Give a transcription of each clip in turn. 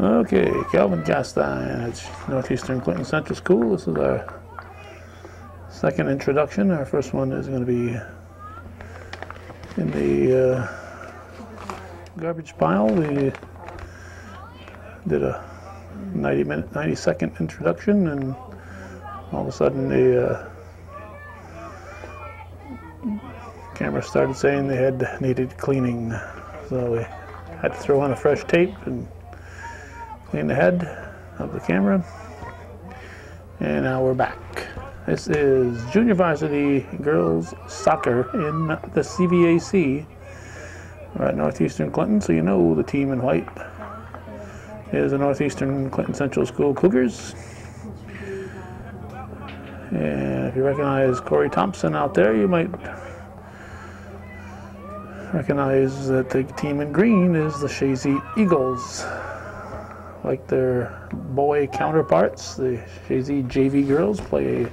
Okay, Calvin Castine at Northeastern Clinton Central School. This is our second introduction. Our first one is going to be in the uh, garbage pile. We did a 90 minute, 90 second introduction, and all of a sudden the uh, camera started saying they had needed cleaning. So we had to throw on a fresh tape and clean the head of the camera. And now we're back. This is junior varsity girls soccer in the CVAC. We're at Northeastern Clinton, so you know the team in white is the Northeastern Clinton Central School Cougars. And if you recognize Corey Thompson out there, you might recognize that the team in green is the Chazy Eagles. Like their boy counterparts, the Chazy JV girls play a,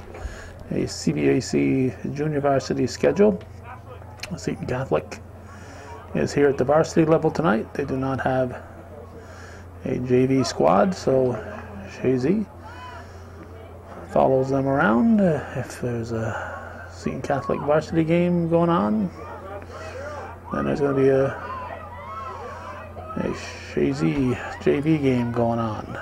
a CVAC junior varsity schedule. Seton Catholic is here at the varsity level tonight. They do not have a JV squad, so Chazy follows them around. If there's a Seton Catholic varsity game going on, then there's going to be a, a Chazy JV game going on.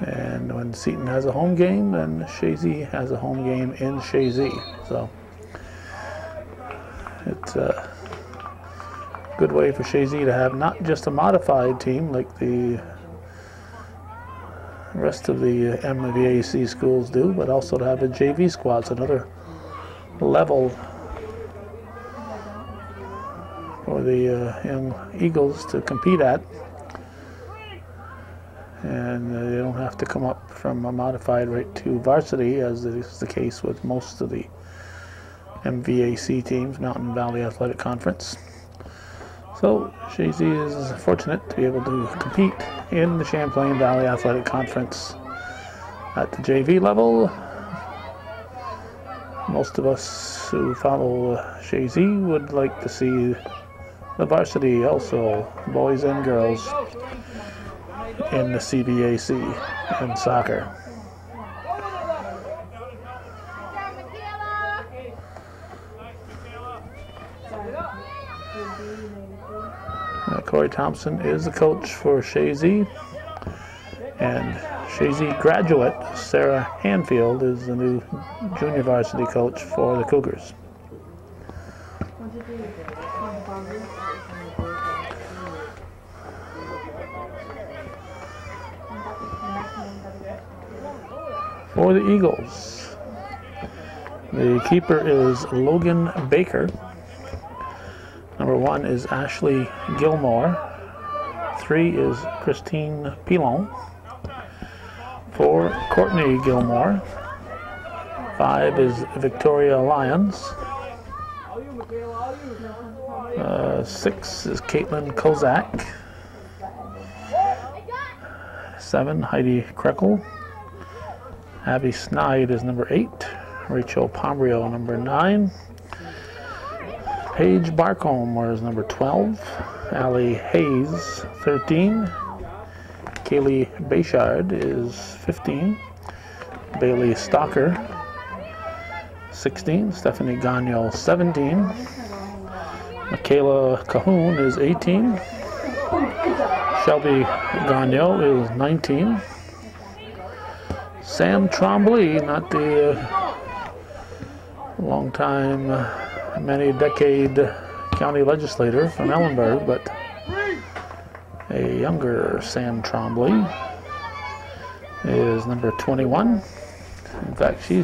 And when Seton has a home game, then Chazy has a home game in Chazy. So it's a good way for Chazy to have not just a modified team like the rest of the MVAC schools do, but also to have a JV squad. It's another level for the uh, young Eagles to compete at. And uh, they don't have to come up from a modified right to varsity, as is the case with most of the MVAC teams, Mountain Valley Athletic Conference. So Chazy is fortunate to be able to compete in the Champlain Valley Athletic Conference at the JV level most of us who follow uh, Chazy would like to see the varsity also, boys and girls, in the CVAC in soccer. Corey Thompson is the coach for Chazy, and Chazy graduate Sarah Hanfield is the new junior varsity coach for the Cougars. For the Eagles, the keeper is Logan Baker. Number one is Ashley Gilmore. Three is Christine Pilon. Four, Courtney Gilmore. Five is Victoria Lyons. Uh, six is Caitlin Kozak. Seven, Heidi Krekel. Abby Snide is number eight. Rachel Pombrio, number nine. Paige Barcombe is number 12. Allie Hayes, 13. Kaylee Bechard is 15. Bailey Stalker, 16. Stephanie Gagnon, 17. Michaela Cahoon is 18. Shelby Gagnon is 19. Sam Trombley, not the uh, long time, uh, many decade county legislator from Ellenburg, but a younger Sam Trombley is number 21. In fact, she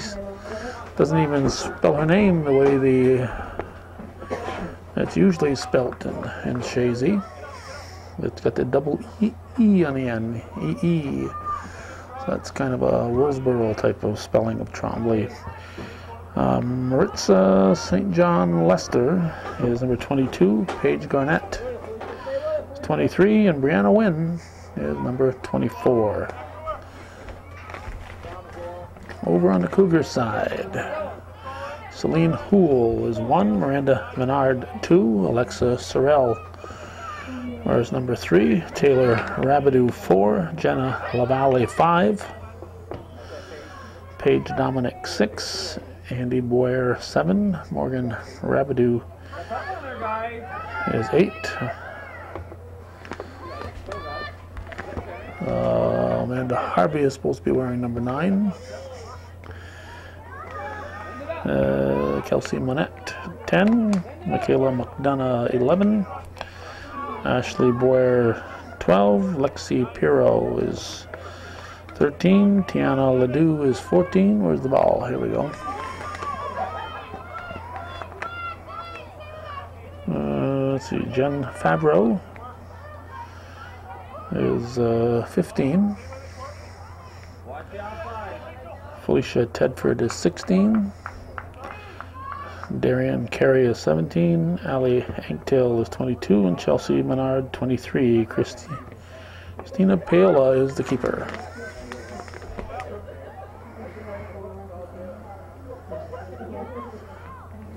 doesn't even spell her name the way the it's usually spelt in, in Chazy. It's got the double E, e on the end, E E. So that's kind of a Willsboro type of spelling of Trombley. Um, Maritza St. John Lester is number 22. Paige Garnett is 23, and Brianna Wynn is number 24. Over on the Cougar side, Celine Hool is one, Miranda Menard two, Alexa Sorrell Whereas number three, Taylor Rabidou four, Jenna Lavalle five, Paige Dominic six, Andy Boyer seven, Morgan Rabidou is eight. Uh, Amanda Harvey is supposed to be wearing number nine. Uh, Kelsey Monette, 10. Michaela McDonough, 11. Ashley Boyer, 12. Lexi Piro is 13. Tiana Ledoux is 14. Where's the ball? Here we go. Uh, let's see. Jen Fabro is uh, 15. Felicia Tedford is 16. Darian Carey is 17. Ali Anktail is 22. And Chelsea Menard, 23. Christy, Christina Paola is the keeper.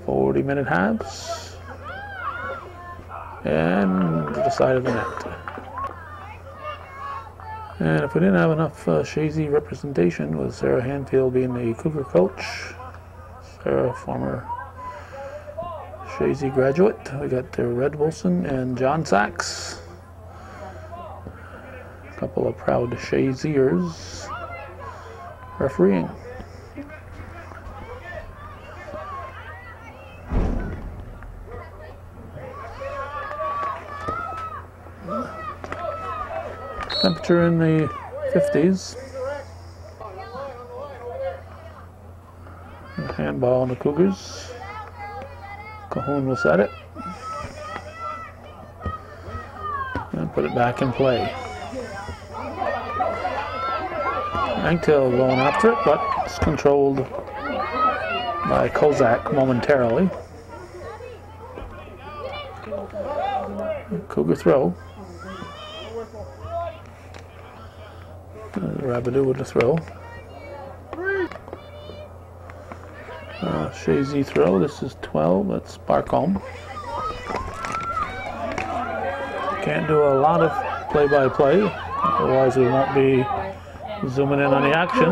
Forty minute halves. And the side of the net. And if we didn't have enough uh, Chazy representation with Sarah Hanfield being the Cougar coach, Sarah, former Chazy graduate, I got uh, Red Wilson and John Sachs. A couple of proud Chaziers refereeing. Temperature in the 50s. Handball on the Cougars. Cahoon will set it. And put it back in play. Anktail going after it, but it's controlled by Kozak momentarily. Cougar throw. Rabidou with the throw. Chazy throw. This is 12. That's Barcombe. Can't do a lot of play-by-play, -play, otherwise we won't be zooming in on the action.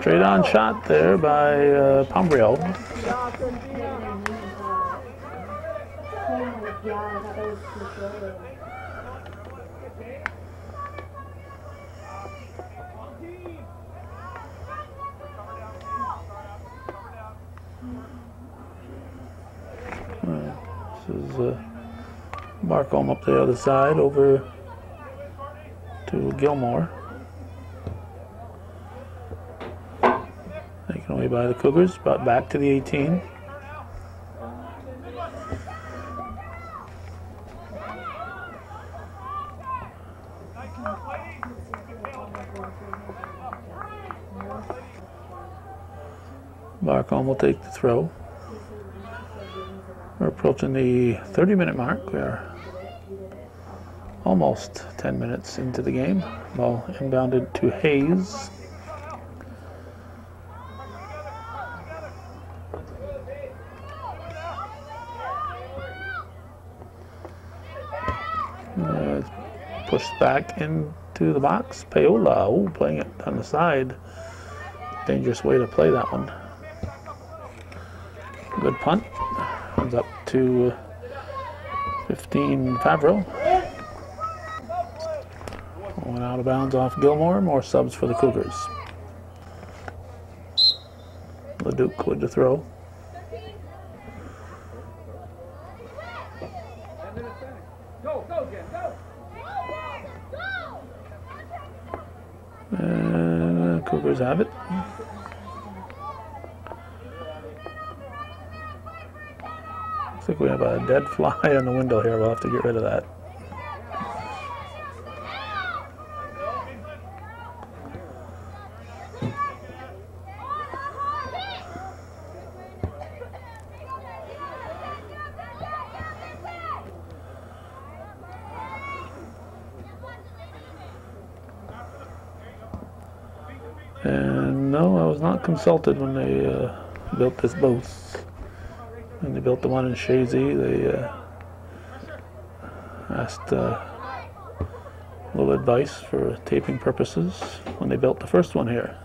Straight on shot there by uh, Pombrio. This is uh, up the other side over to Gilmore. Taken away by the Cougars, brought back to the 18. Barcombe will take the throw. Approaching the 30 minute mark. We are almost 10 minutes into the game. Ball inbounded to Hayes. Uh, pushed back into the box. Paola, oh, playing it on the side. Dangerous way to play that one. Good punt. Comes up to uh, 15 Favreau. Went out of bounds off Gilmore. More subs for the Cougars. Leduc with the throw. Dead fly on the window here. We'll have to get rid of that. And no, I was not consulted when they uh, built this booth. When they built the one in Chazy, they uh, asked uh, a little advice for taping purposes when they built the first one here.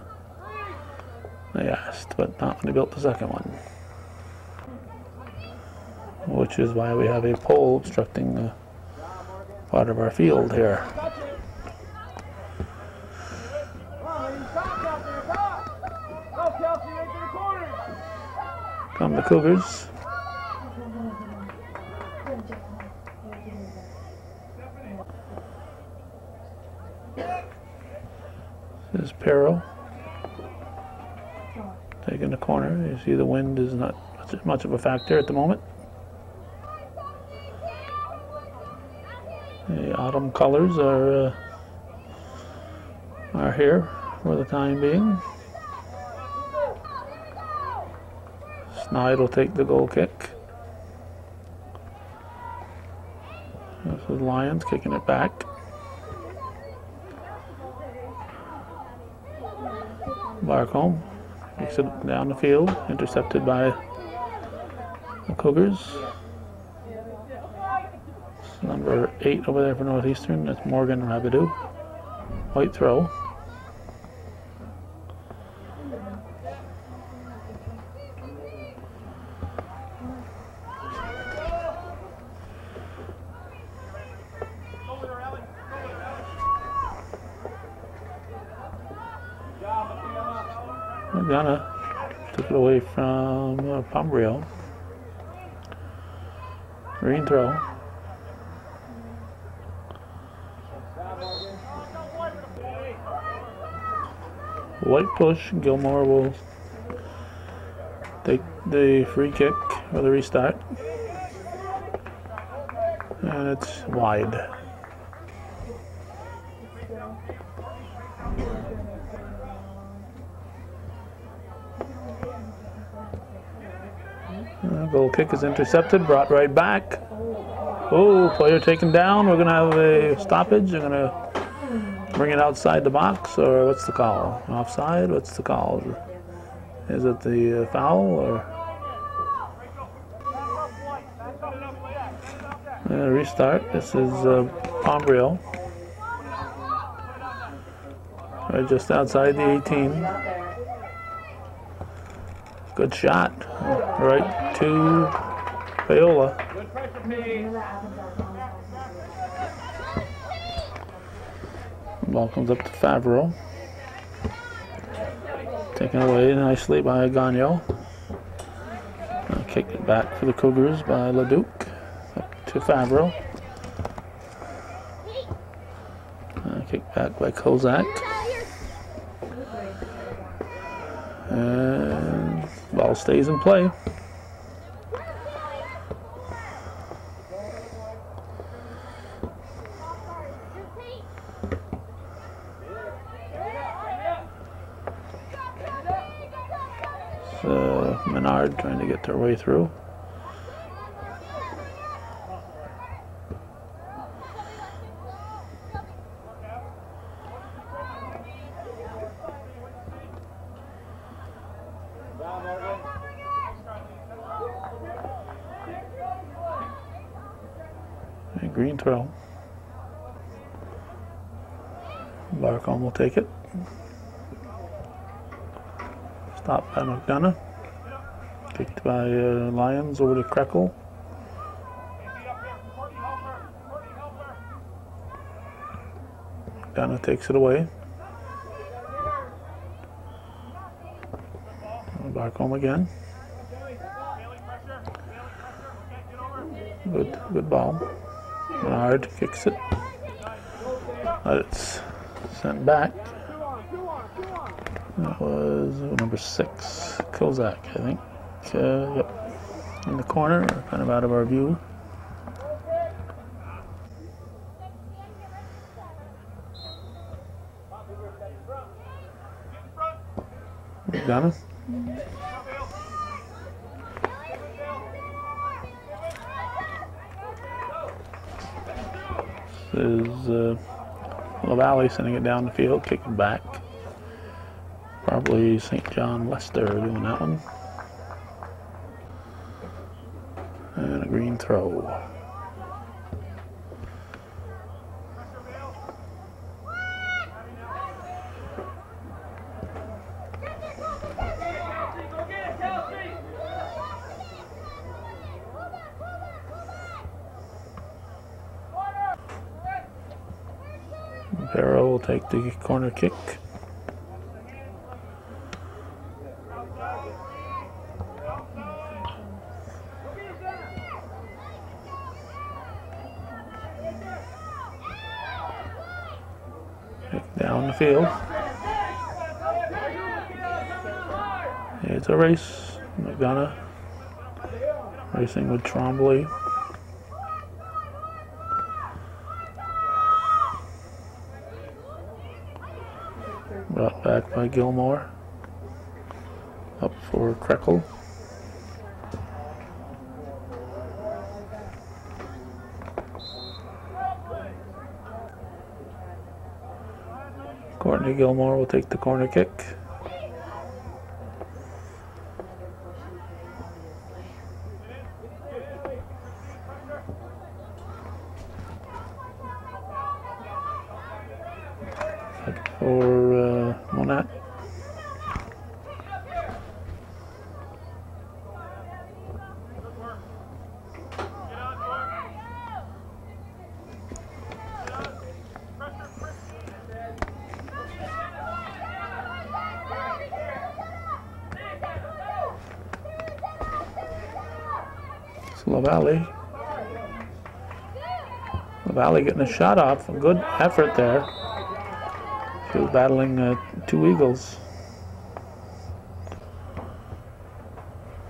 They asked, but not when they built the second one. Which is why we have a pole obstructing uh, part of our field here. Come the Cougars. This is Piro taking the corner. You see the wind is much of a factor at the moment. The autumn colors are uh, are here for the time being. Snide will take the goal kick. This is Lyons kicking it back. Barcombe kicks it down the field, intercepted by the Cougars. Number eight over there for Northeastern, that's Morgan Rabidou. White throw. Ghana took it away from uh, Pombrio. Green throw. White Gilmore will take the free kick or the restart. And it's wide. Uh, goal kick is intercepted, brought right back. Oh, player taken down. We're going to have a stoppage. They're going to bring it outside the box, or what's the call? Offside? What's the call? Is it the uh, foul, or? Uh, restart. This is uh, Pombrio. Right just outside the 18. Good shot. Right to Paola. Ball comes up to Favreau. Taken away nicely by Gagnon. Uh, kick it back for the Cougars by Leduc. Up to Favreau. Uh, kick back by Kozak. And ball stays in play. uh, Trying to get their way through. And green throw. Barcombe will take it. Stop by McDonough. By uh, Lyons over to Krekel. McDonough takes it away. Back home again. Good, good ball. Menard kicks it. It's sent back. That was number six, Kozak, I think. Uh, yep. In the corner, kind of out of our view. McDonough. This is uh, LaValle sending it down the field, kicking back. Probably St. John Lester doing that one. throw. Barrow will take the corner kick. With Trombley. Brought back by Gilmore. Up for Krekel. Courtney Gilmore will take the corner kick. For uh, Monette. It's LaValle. LaValle getting a shot off. Good effort there. Was battling uh, two Eagles.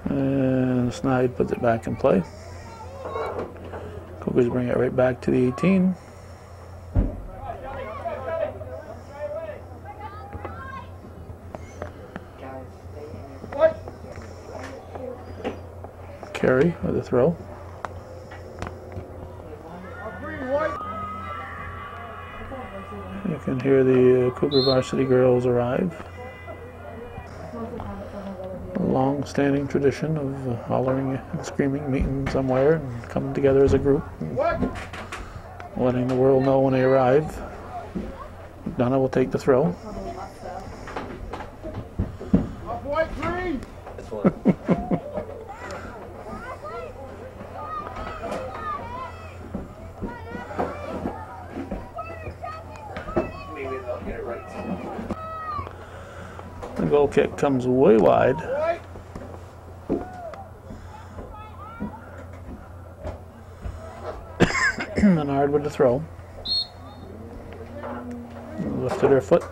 And Snide puts it back in play. Cougars bring it right back to the 18. Carey with a throw. You can hear the Cougar varsity girls arrive. A long-standing tradition of hollering and screaming, meeting somewhere and coming together as a group, letting the world know when they arrive. Donna will take the throw. Maybe they'll get it right. The goal kick comes way wide. Menard with the throw. Lifted her foot.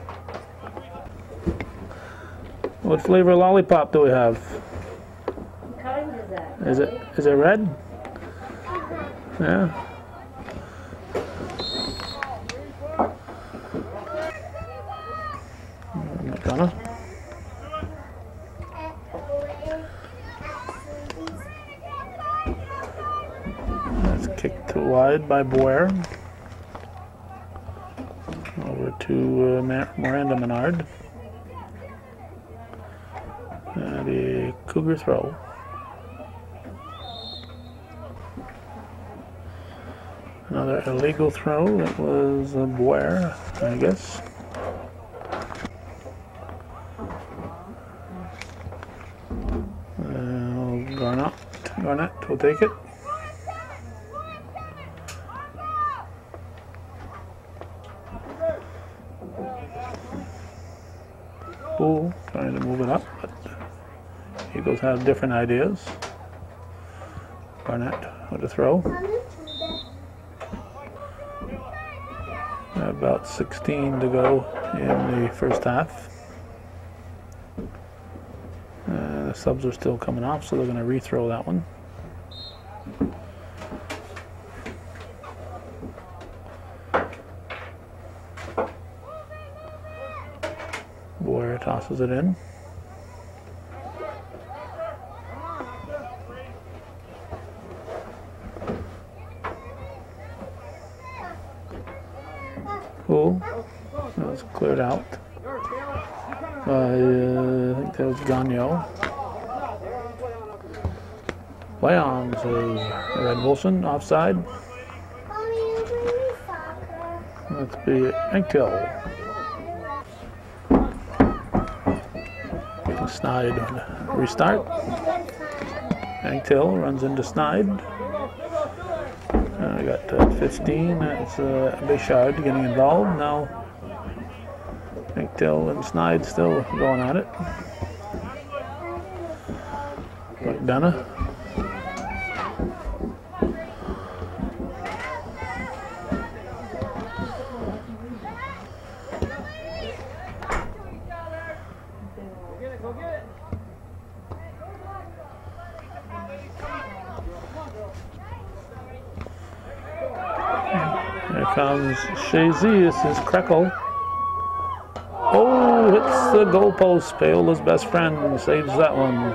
What flavor lollipop do we have? What kind is that? Is it is it red? Yeah. McDonough. That's kicked wide by Boyer. Over to uh, Miranda Menard. And a Cougar throw. Another illegal throw. That was a Boyer, I guess. Uh, Garnett. Garnett will take it. Poole trying to move it up, but Have different ideas. Barnett, with a throw. About 16 to go in the first half. Uh, the subs are still coming off, so they're going to rethrow that one. Boyer tosses it in. Cool. That was cleared out. By, uh, I think that was Gagnon. Play on says Red Wilson offside. Let's be Anktil. Snide restart. Anktil runs into Snide. Uh, we got uh, 15. That's uh, Bechard getting involved. Now Dill and Snide still going at it. McDonough. Chazy. This is Krekel. Oh, hits the goalpost. Paola's best friend saves that one.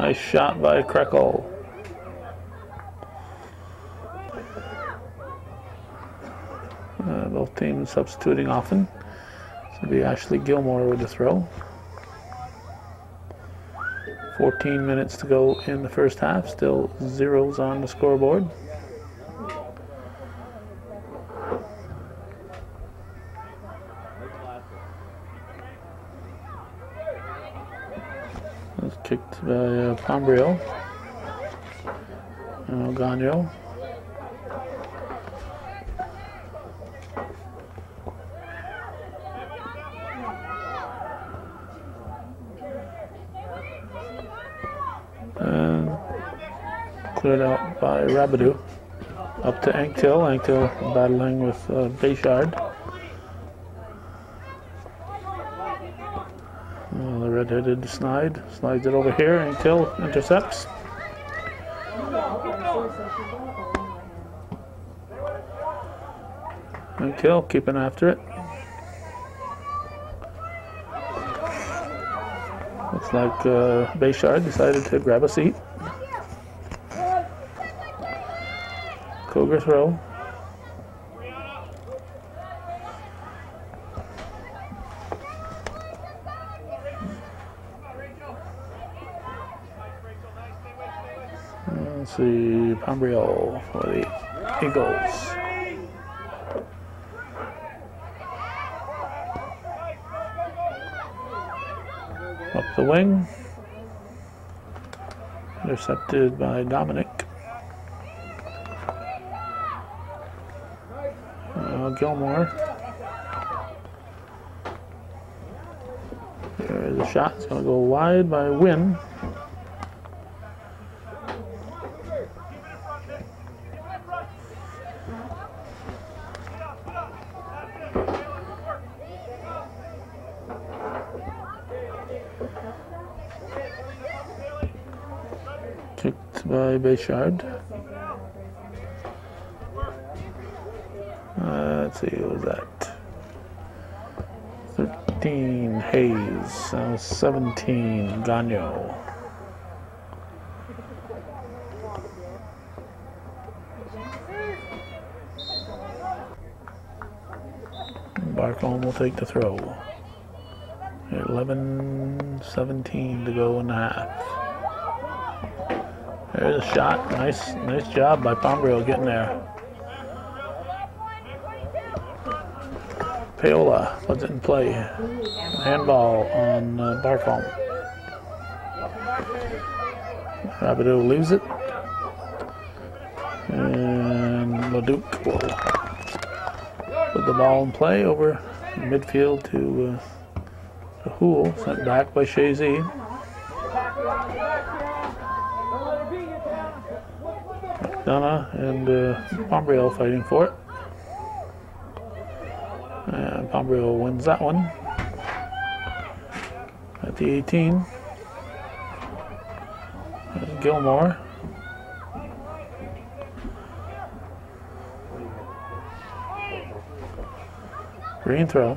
Nice shot by Krekel. Uh, both teams substituting often. So be Ashley Gilmore with the throw. 14 minutes to go in the first half. Still zeros on the scoreboard. That's kicked by uh, Pombrio. Uh, Gagnon. And cleared out by Rabidou. Up to Anktil. Anktil battling with uh, Bechard. Uh, the red-headed Snide slides it over here. Anktil intercepts. Anktil keeping after it. Looks like uh, Bechard decided to grab a seat. Cougar throw. Let's see, Pombrio for the Eagles. Up the wing. Intercepted by Dominic. Uh, Gilmore. There's a shot. It's going to go wide by Wynn. Kicked by. See, what was that? 13, Hayes. Uh, 17, Gagnon. Barcombe will take the throw. 11, 17 to go in the half. There's a shot. Nice, nice job by Pombrio getting there. Paola puts it in play. Handball on uh, Barcombe. Rabidou leaves it. And Leduc will put the ball in play over midfield to, uh, Hool. Sent back by Chazy. McDonough and uh, fighting for it. Pombrio wins that one at the 18. There's Gilmore. Green throw.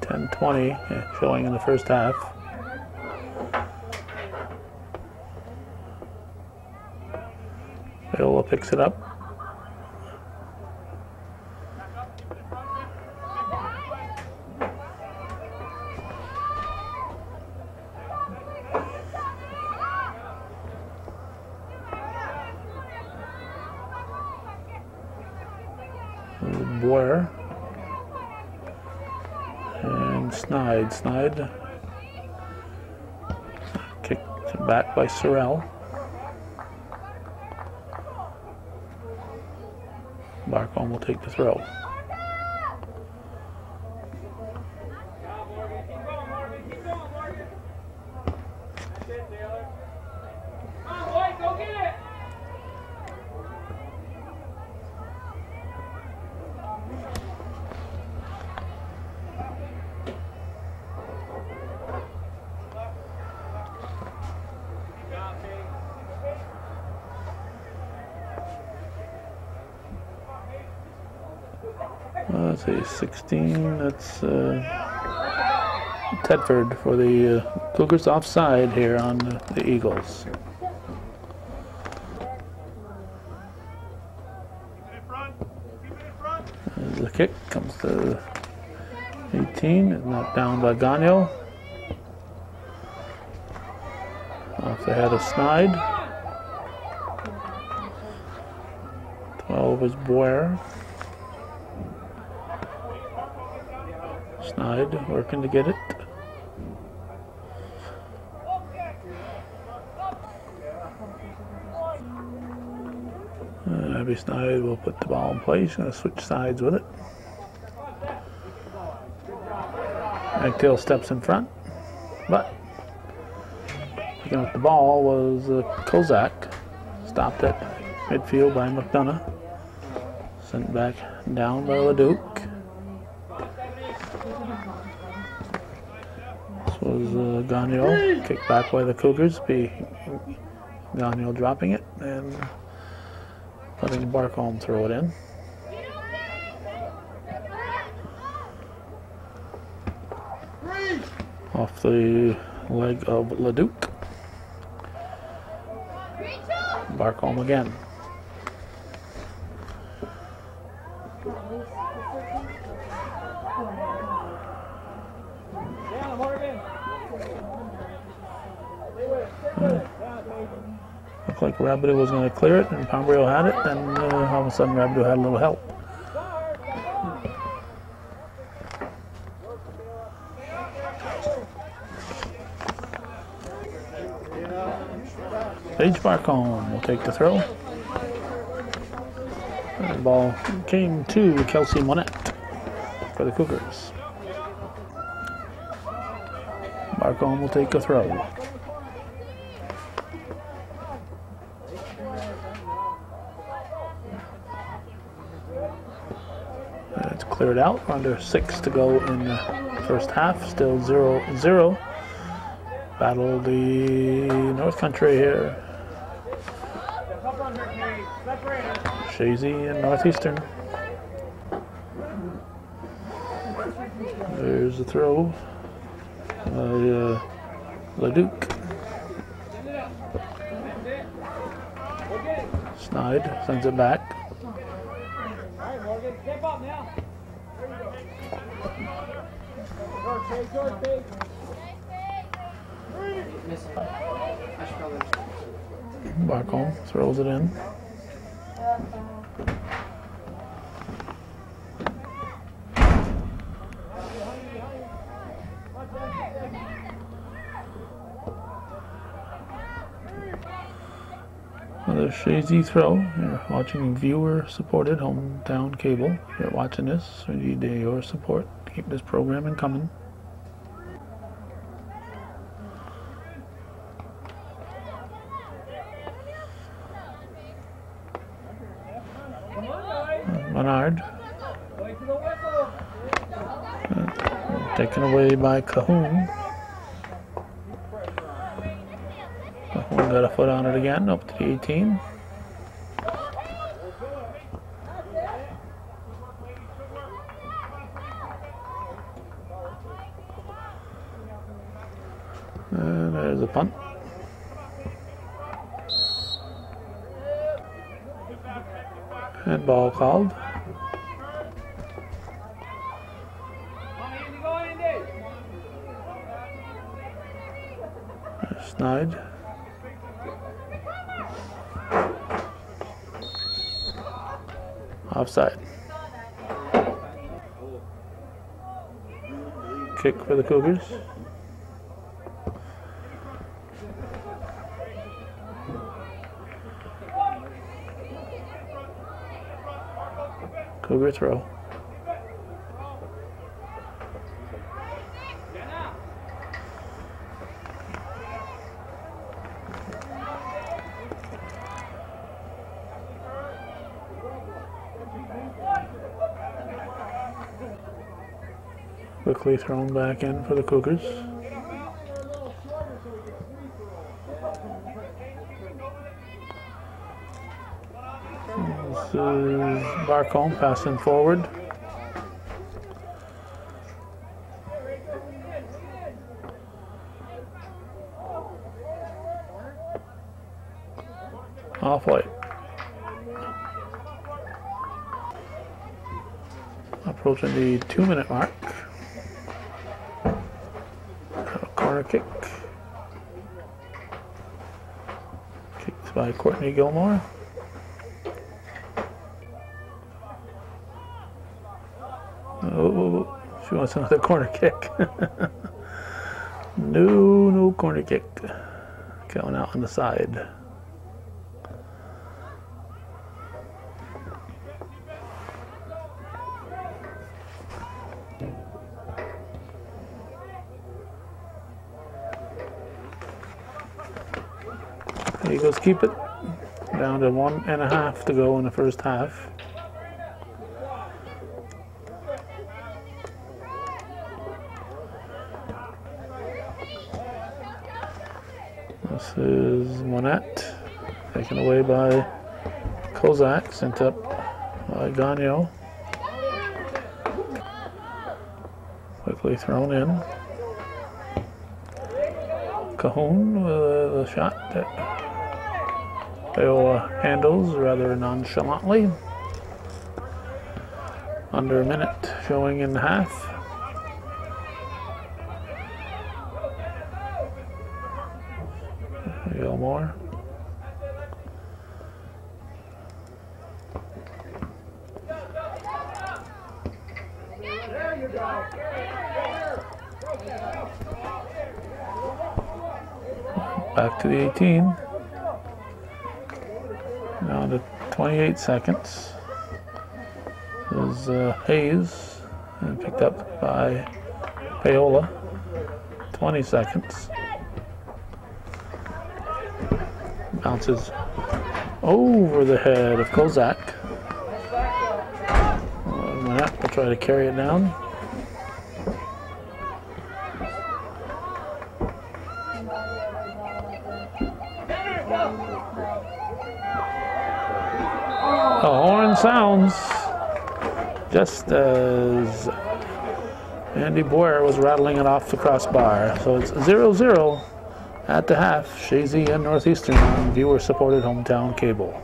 10-20 eh, showing in the first half. Viola picks it up. Boyer and Snide. Kicked back by Sorrell. Barcombe will take the throw. 16. That's uh, Tedford for the uh, Cougars offside here on the, the Eagles. The kick comes to 18, is knocked down by Gagnon. Off the head of Snide. 12 is Boyer. Snide working to get it. Uh, Abby Snide will put the ball in place. To switch sides with it. Magtail steps in front, but picking up the ball was uh, Kozak. Stopped at midfield by McDonough. Sent back down by Leduc. This Gagnon. Kicked back by the Cougars. Be Gagnon dropping it and letting Barcombe throw it in. Off the leg of Leduc. Barcombe again. Rabidou was going to clear it, and Pombrio had it, and uh, all of a sudden Rabidou had a little help. Paige Barcombe will take the throw. The ball came to Kelsey Monette for the Cougars. Barcombe will take a throw. Cleared out. Under six to go in the first half. Still 0 0. Battle the North Country here. Chazy and Northeastern. There's a throw. uh, Leduc. Snide sends it back. Barcombe throws it in. Another Chazy throw. You're watching viewer supported hometown cable. You're watching this, we need your support. Keep this programming coming. Menard. Uh, Taken away by Cahoon. Cahoon got a foot on it again, up to uh, the 18. And there's a punt. And ball called. Snide. Offside. Kick for the Cougars. Cougar throw. thrown back in for the Cougars. This is Barcombe passing forward. Off white. Approaching the two minute mark. By Courtney Gilmore. Oh, she wants another corner kick. no, no corner kick. Going out on the side. Eagles keep it. Down to one and a half to go in the first half. This is Monette, taken away by Kozak, sent up by Gagnon. Quickly thrown in. Cahoon with a shot that Iowa handles rather nonchalantly. Under a minute showing in half. Gilmore. Back to the 18. Down to 28 seconds. Is uh, Hayes and picked up by Paola. 20 seconds. Bounces over the head of Kozak. Will try to carry it down. Sounds just as Andy Boyer was rattling it off the crossbar. So it's 0 0 at the half. Chazy and Northeastern on viewer supported hometown cable.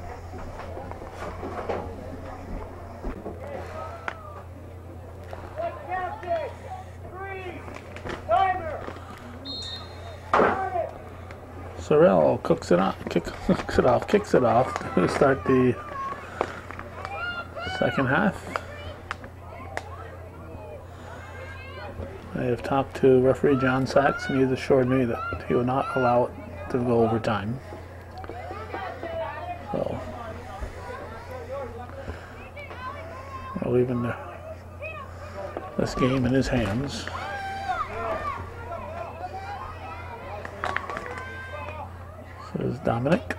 Sorrell cooks it off, kick, cooks it off, kicks it off to start the second half. I have talked to referee John Sachs, and he's assured me that he will not allow it to go overtime. So, we're leaving the, this game in his hands. This is Dominic.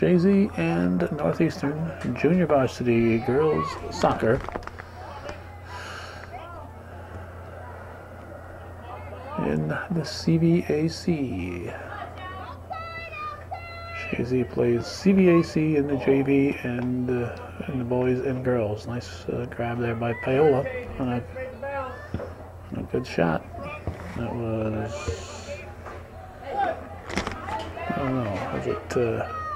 Chazy and Northeastern Junior Varsity Girls Soccer. In the CVAC. Chazy plays CVAC in the JV and uh, in the boys and girls. Nice uh, grab there by Paola on a, a good shot. That was. I don't know. Was it. Uh,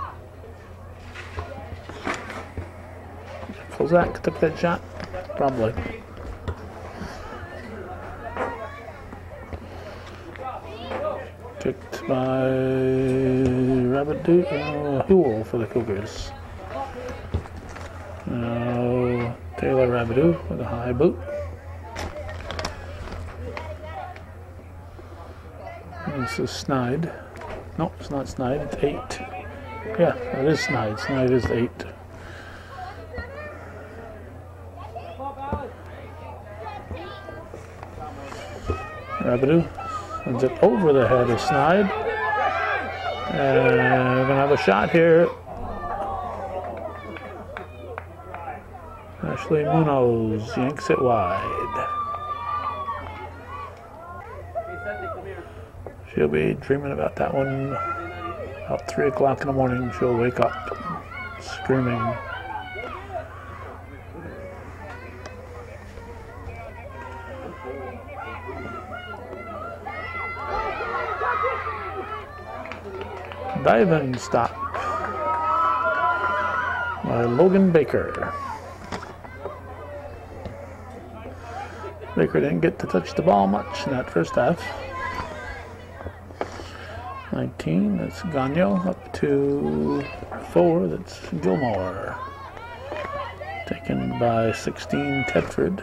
Was that took that shot? Probably. Kicked by Rabidou, uh, oh, Huel for the Cougars. Now Taylor doo with a high boot. This is Snide. No, it's not Snide, it's 8. Yeah, it is Snide. Snide is 8. Revenue sends it over the head of Snide. And we're going to have a shot here. Ashley Munoz yanks it wide. She'll be dreaming about that one. About 3 o'clock in the morning, she'll wake up screaming. Diving stop by Logan Baker. Baker didn't get to touch the ball much in that first half. 19, that's Gagnon, up to 4, that's Gilmore. Taken by 16, Tedford.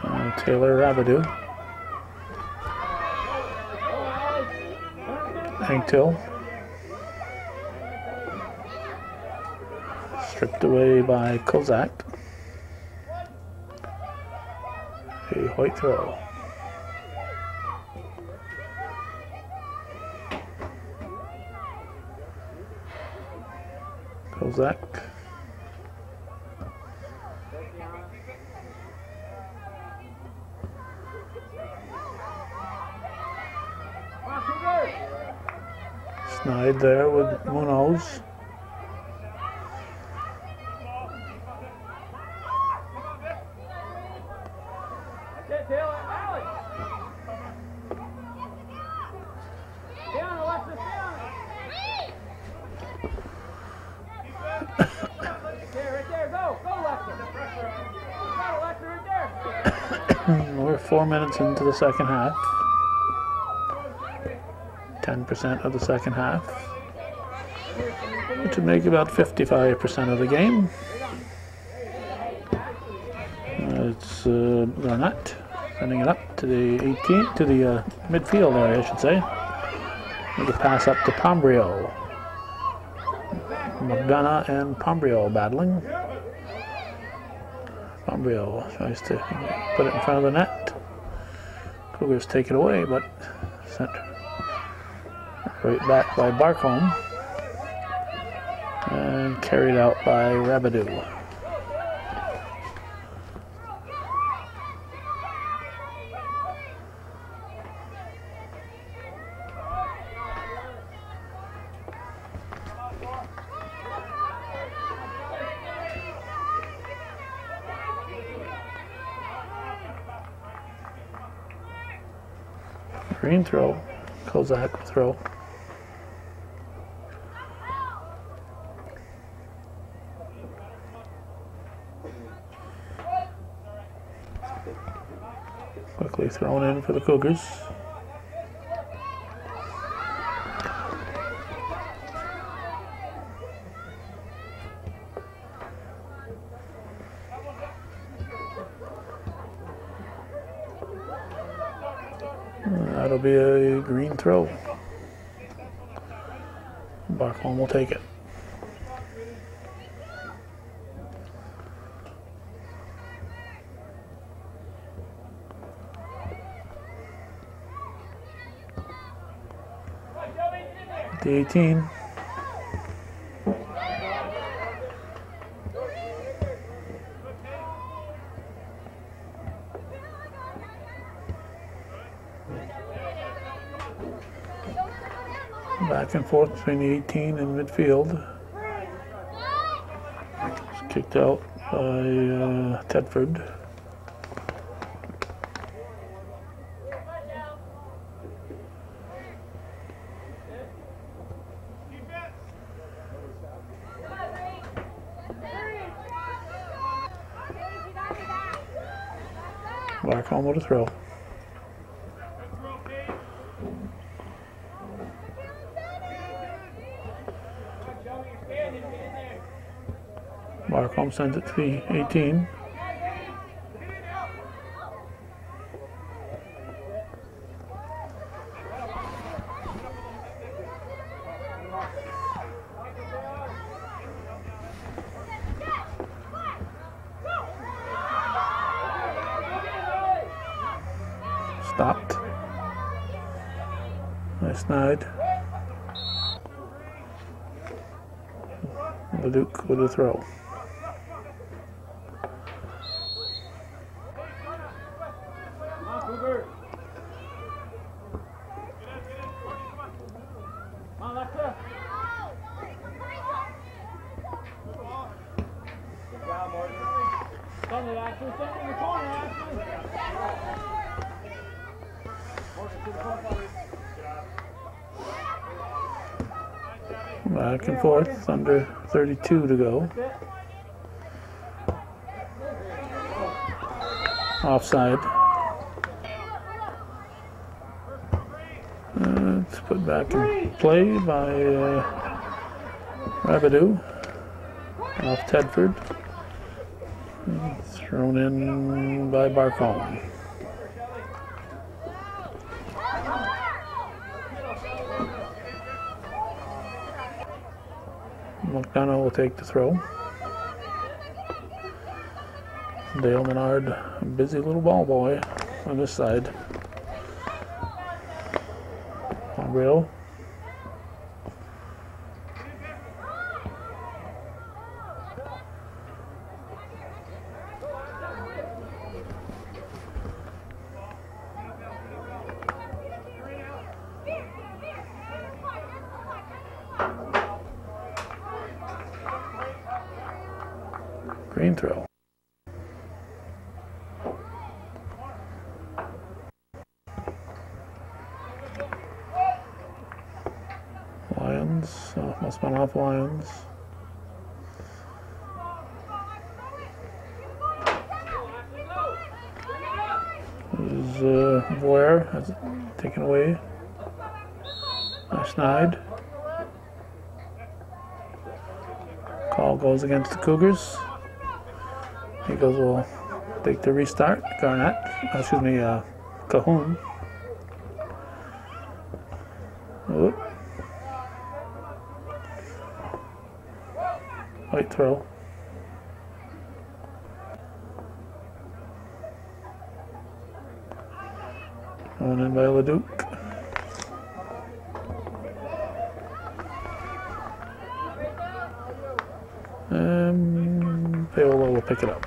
Uh, Taylor Rabidou. Hank Till. Stripped away by Kozak. A white throw. Kozak. Snide there with Munoz. We're four into the second half. 10% of the second half. Which would make about 55% of the game. It's uh, Garnett sending it up to the 18, to the uh, midfield area, I should say. With a pass up to Pombrio. McDonough and Pombrio battling. Pombrio tries to put it in front of the net. Cougars take it away, but sent right back by Barcombe and carried out by Rabidou. Green throw. Kozak throw. Quickly thrown in for the Cougars. That'll be a green throw. Will take it. The 18. Back and forth between the 18 and midfield. It's kicked out by uh, Tedford. Barcombe with a throw. Barcombe sends it to the 18. Stopped. Nice snide. Duke with a throw. Back and forth, under 32 to go. Offside. Back in play by uh, Rabidou off Tedford. And Thrown in by Barcombe. McDonough will take the throw. Dale Menard, busy little ball boy on this side. Real. Green throw. Lyons, oh, must have been off Lyons. Is uh, Boyer has it taken away. Nice snide. Call goes against the Cougars. He Eagles will take the restart. Garnett, excuse me, uh, Cahoon. Oop. White throw. Going in by Leduc. Um, Paola will pick it up.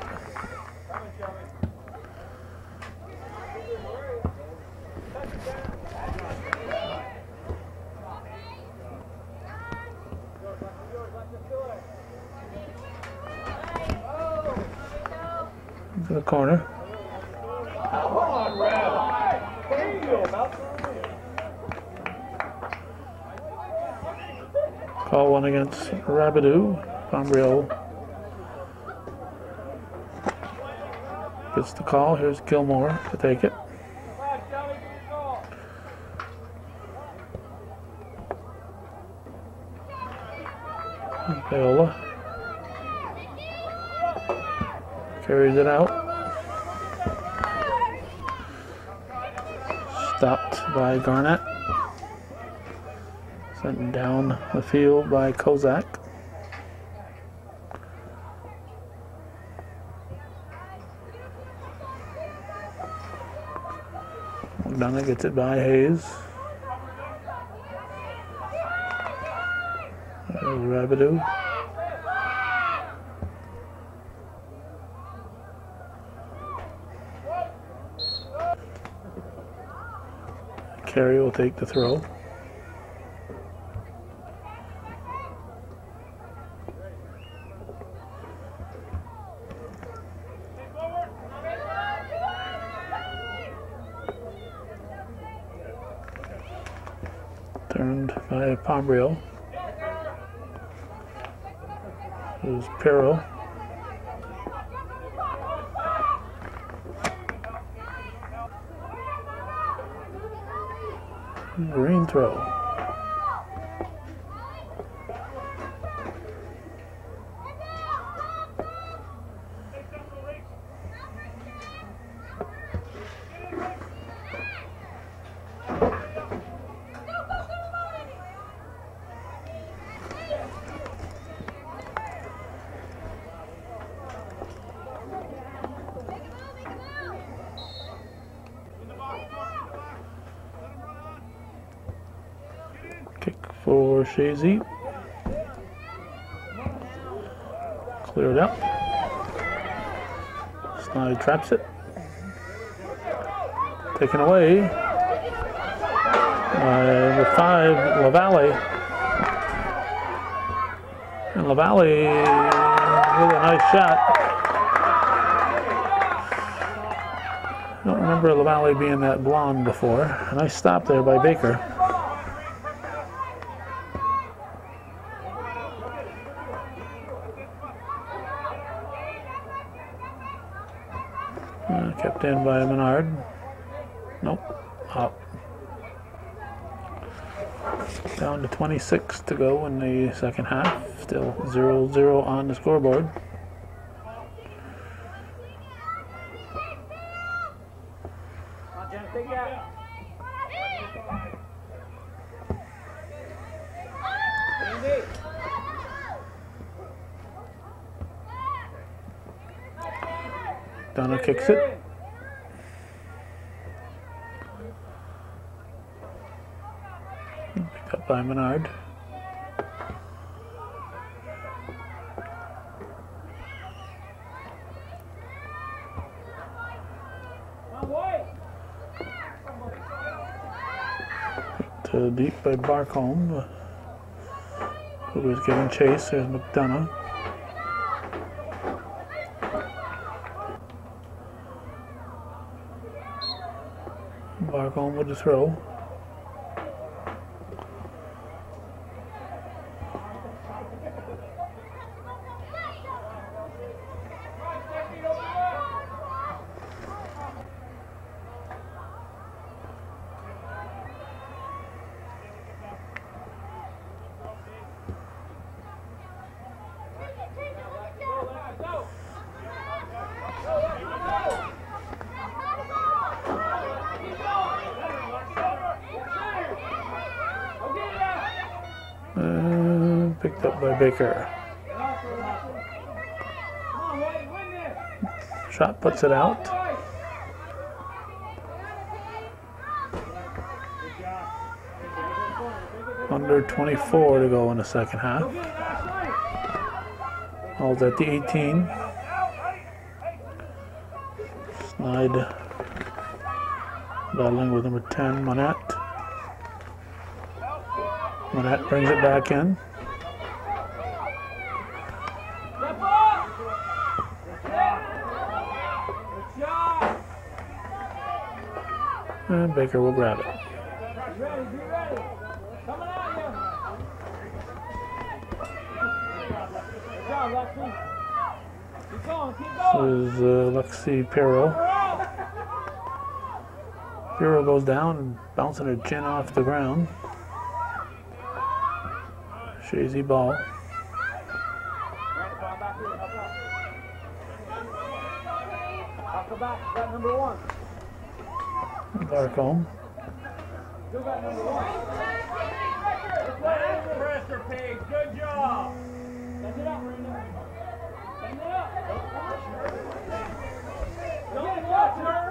To the corner. Call one against Rabidou. Pombrio gets the call. Here's Gilmore to take it. Paola carries it out. Stopped by Garnett. Sent down the field by Kozak. It by Hayes. Rabidou. Carey will take the throw. By Pombrio. There's Piro. Green throw. Kick for Chazy. Cleared out. Snide traps it. Taken away by the five, LaValle. And LaValle with a nice shot. I don't remember LaValle being that blonde before. Nice stop there by Baker. Uh, kept in by Menard. Nope. Up. Down to 26 to go in the second half. Still 0 0 on the scoreboard. Come on, Jen, take that. Andy. Donna kicks it. Picked up by Menard. To deep by Barcombe. Who was giving chase. There's McDonough. With the throw. Uh, picked up by Baker. Shot puts it out. Under 24 to go in the second half. All's at the 18. Snide battling with number 10, Monette. Monette brings it back in. Step up. Good shot. And Baker will grab it. This is uh, Lexi Piro. Piro goes down bouncing her chin off the ground. Chazy ball. Back number one. Pressure, Pig. Good job. Send it up. Send it up. Don't watch her.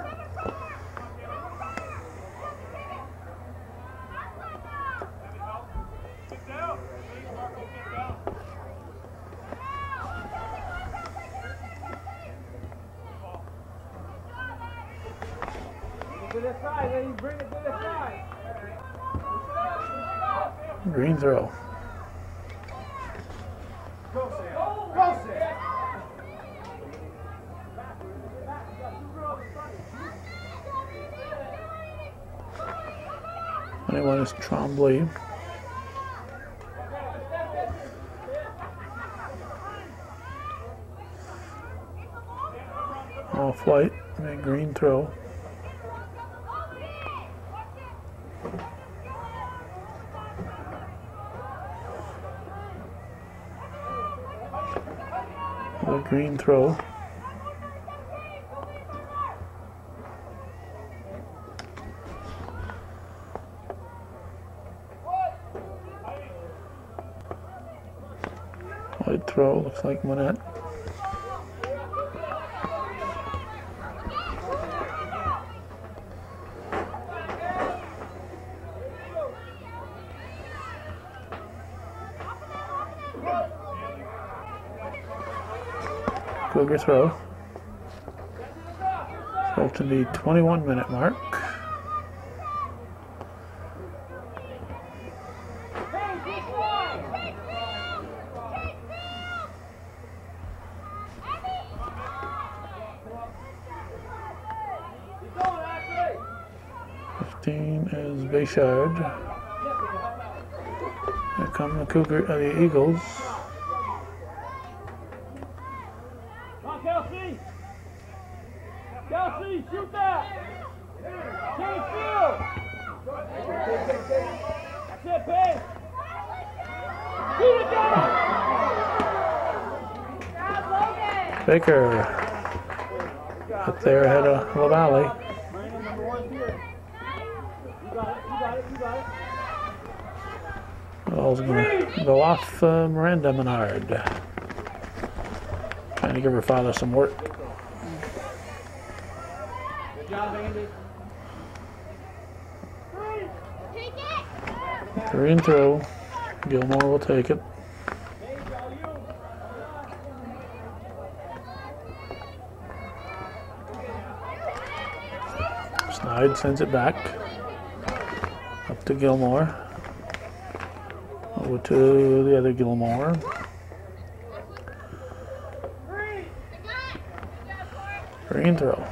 To this side, lady. Bring it to this side. Green throw. 21 is Trombley. Off white, and green throw. Green throw. White throw, looks like Monette. Cougar throw. So to the 21 minute mark. 15 is Bechard. Here come the Cougar, uh, the Eagles. Come on, Kelsey. Kelsey. Ready, shoot that! Change field! That's it, pace! Shoot it down! Baker up there ahead of LaValle. Ball's gonna go off uh, Miranda Menard. Trying to give her father some work. Good job, Andy. Three and throw. Gilmore will take it. Sends it back. Up to Gilmore. Over to the other Gilmore. Three and throw.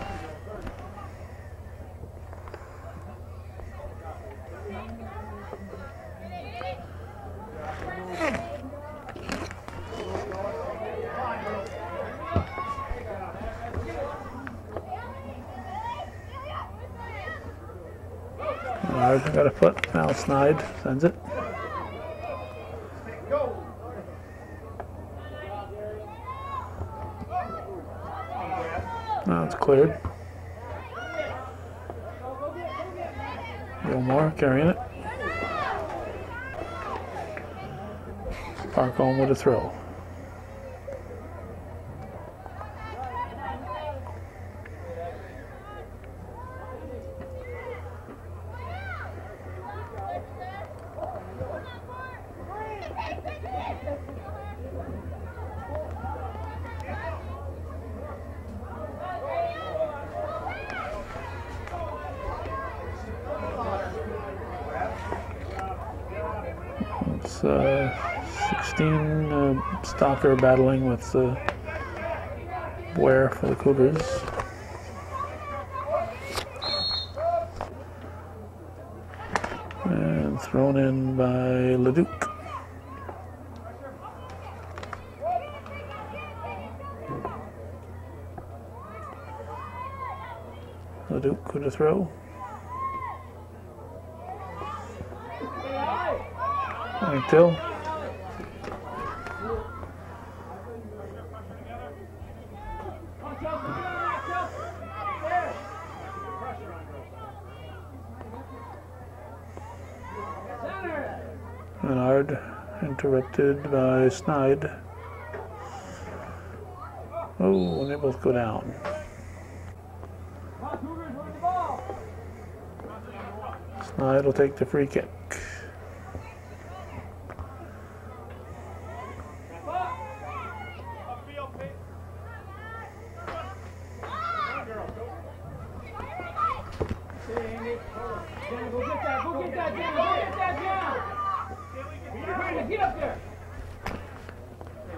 Alright, got a foot. Now Snide sends it. Now it's cleared. Gilmore carrying it. Park home with a throw. It's uh, 16 uh, Stalker battling with the Ware for the Cougars. And thrown in by Leduc. Leduc could have throw. Until Come on, Chelsea, get on that, Chelsea! There! Pressure on girls. Center! Menard interrupted by Snide. Oh, and they both go down. Snide will take the free kick. Up! Get that, go get that, Jenna, go get that, Jenna! Brandon, get up there! Okay,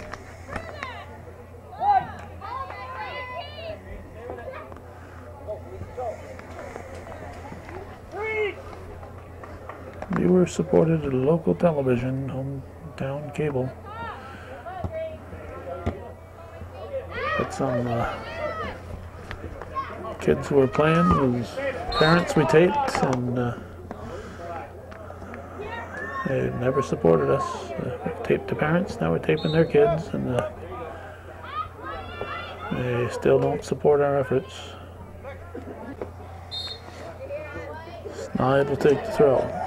Viewer supported local television, hometown cable. But some uh, kids were playing whose parents we taped and uh, they never supported us. Uh, we taped the parents, now we're taping their kids, and uh, they still don't support our efforts. Snide will take the throw.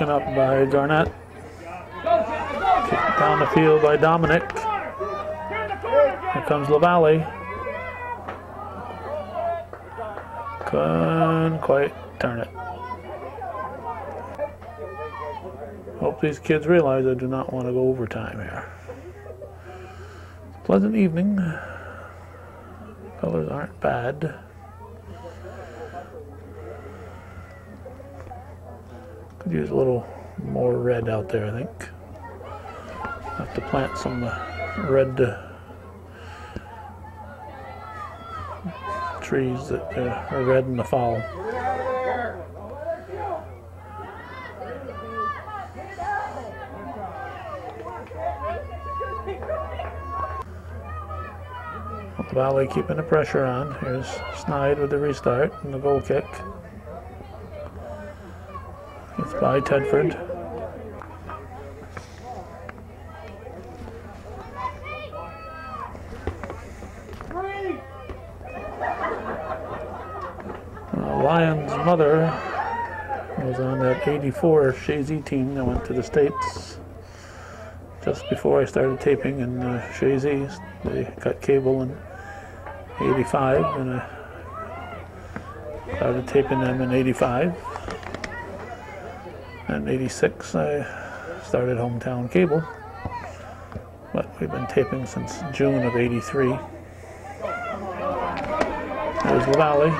Up by Garnett. Jenna! Down the field by Dominic. Here comes LaValle. Couldn't quite turn it. Hope these kids realize I do not want to go overtime here. Pleasant evening. Colors aren't bad. Use a little more red out there, I think. Have to plant some uh, red uh, trees that uh, are red in the fall. Valley keeping the pressure on. Here's Snide with the restart and the goal kick. By Tedford. Lyons' mother was on that 84 Chazy team that went to the States just before I started taping in uh, Chazy. They got cable in 85 and I started taping them in 85. And 86 I started Hometown Cable. But we've been taping since June of 83. There's the Valley.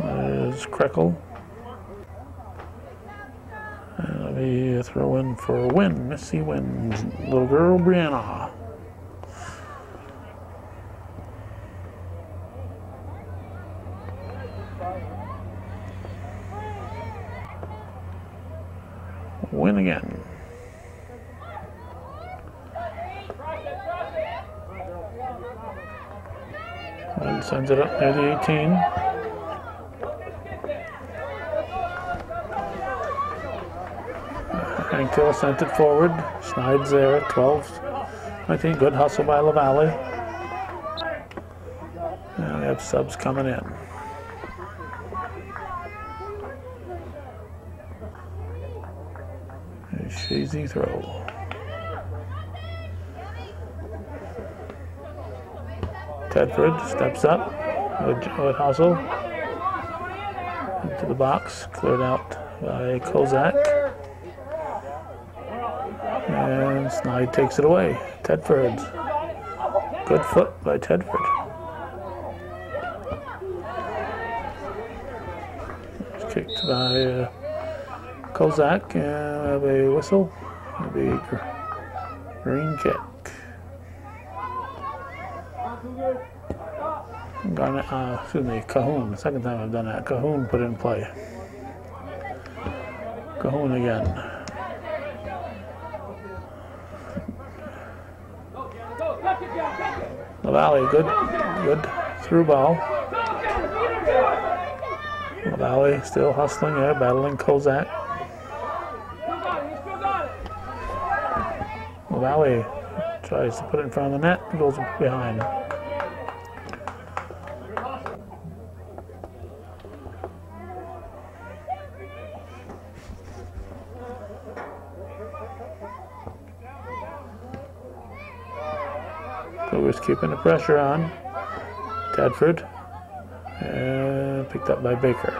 There's Krekel. And let me throw in for a win. Missy wins. Little girl Brianna. Win again. And sends it up near the 18. Hankill sent it forward. Snides there at 12. I think good hustle by LaValle. We have subs coming in. Chazy throw. Tedford steps up. Good, good hustle. Into the box. Cleared out by Kozak. And Snide takes it away. Tedford. Good foot by Tedford. It's kicked by uh, Kozak. And have a whistle. Gr- green kick. Garnett, uh, excuse me, Cahoon. The second time I've done that. Cahoon put in play. Cahoon again. It, it. LaValle, good, good through ball. LaValle still hustling there, battling Kozak. It, it. LaValle tries to put it in front of the net, goes behind. Keeping the pressure on. Tedford. And picked up by Baker.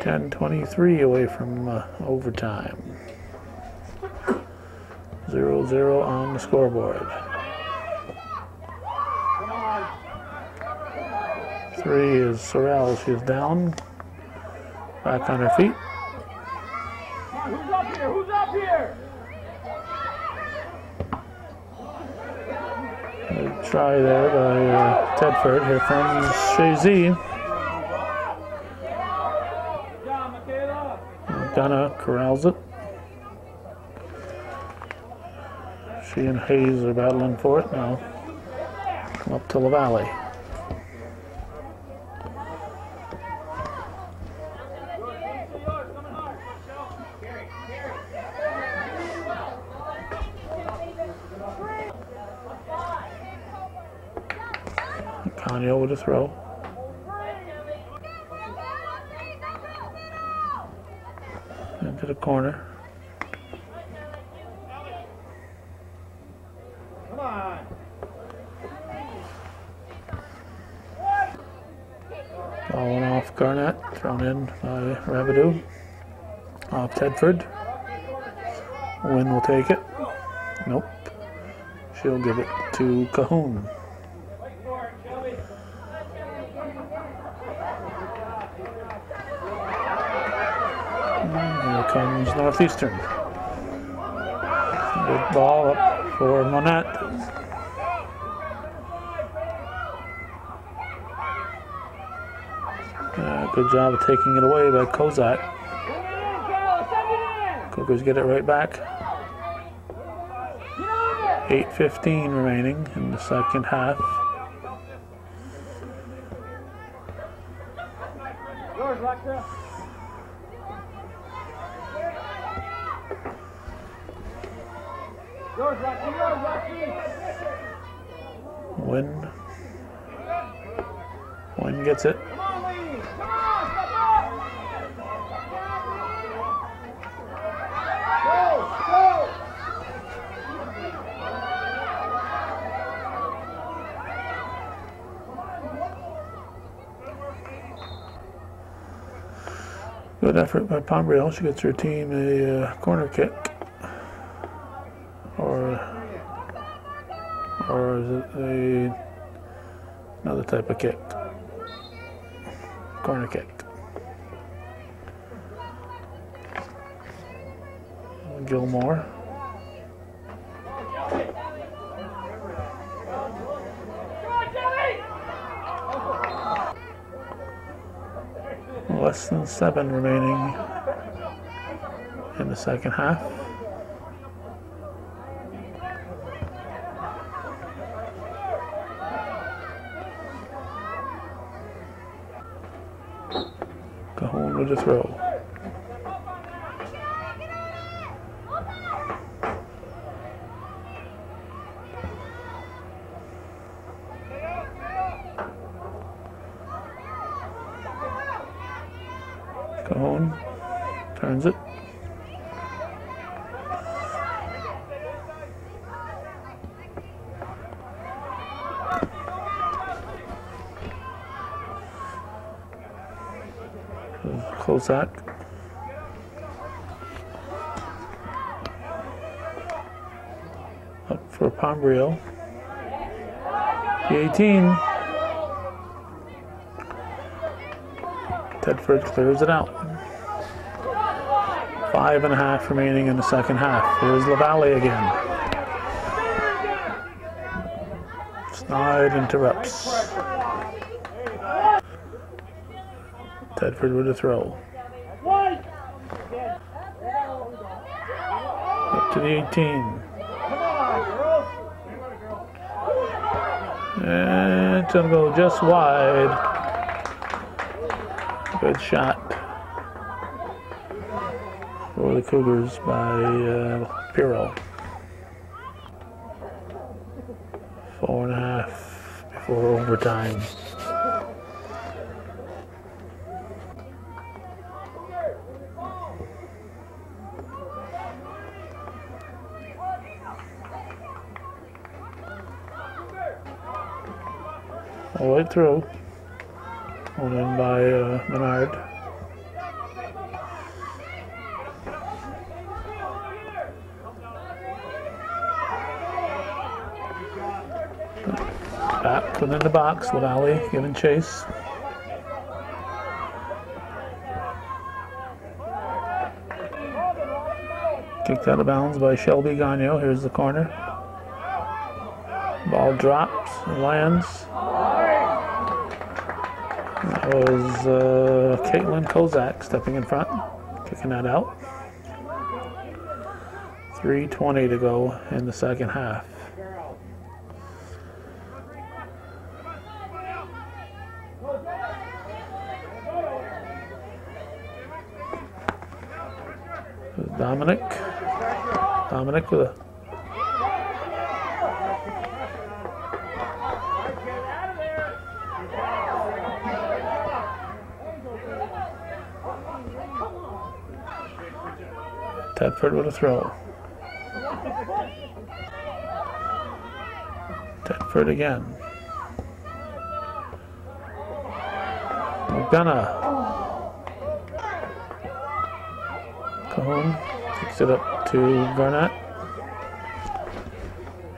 10-23 away from uh, overtime. 0-0 on the scoreboard. Three is Sorrell. She's down. Back on her feet. Come on, who's up here? Who's up here? Good try there by uh, Tedford. Here comes. John, Michaela. Donna corrals it. She and Hayes are battling for it now. Come up to the Conyo a throw. Into the corner. Come on. Ball went off Garnett, thrown in by Rabidou. Off Tedford. Win will take it. Nope. She'll give it to Cahoon. Wait for it, Shelby. Here comes Northeastern. Good ball up for Monette. Uh, good job of taking it away by Kozak. Cougars get it right back. Get on 8.15 remaining in the second half. Yours, Lexa. Yours, Lexi. Yours, Lexi. Win. Win gets it. Come on, lady. Come on. Step up. Go. Go. Good effort by Pombrio. She gets her team a uh, corner kick. Or, or is it a another type of kick? Corner kick. Gilmore. Come on, Jelly. Less than seven remaining in the second half. Cajon with a throw. Cajon turns it. Kozak. Up for Pombrio. The 18. Tedford clears it out. Five and a half remaining in the second half. Here's LaValle again. Snide interrupts. Tedford with a throw. One. Up to the 18. Come on, girls. And it's gonna go just wide. Good shot for the Cougars by uh, Piro. Four and a half before overtime. Through. One in by uh, Menard. Back, put in the box. LaValle giving chase. Kicked out of bounds by Shelby Gagnon. Here's the corner. Ball drops, lands. That was uh, Caitlin Kozak stepping in front, kicking that out. 3.20 to go in the second half. Dominic. Dominic with a Tedford with a throw. Tedford again. McDonough. Cahoon kicks it up to Garnett.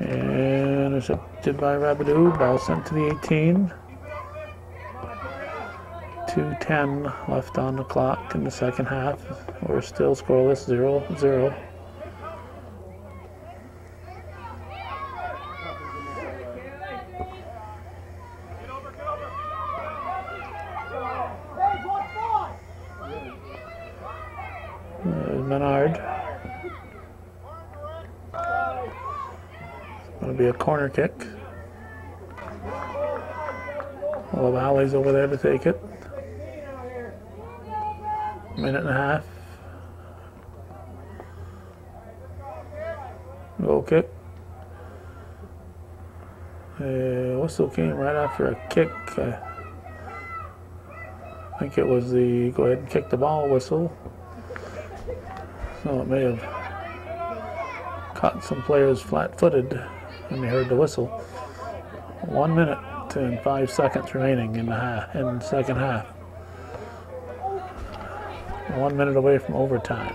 And intercepted by Rabidou. Ball sent to the 18. 2.10 left on the clock in the second half. We're still scoreless 0 0. Hey. There's Menard. Going to be a corner kick. Well, Valley's over there to take it. Minute and a half. Goal kick. Uh, whistle came right after a kick. Uh, I think it was the go ahead and kick the ball whistle. So it may have caught some players flat-footed when they heard the whistle. One minute and five seconds remaining in the half, in the second half. One minute away from overtime.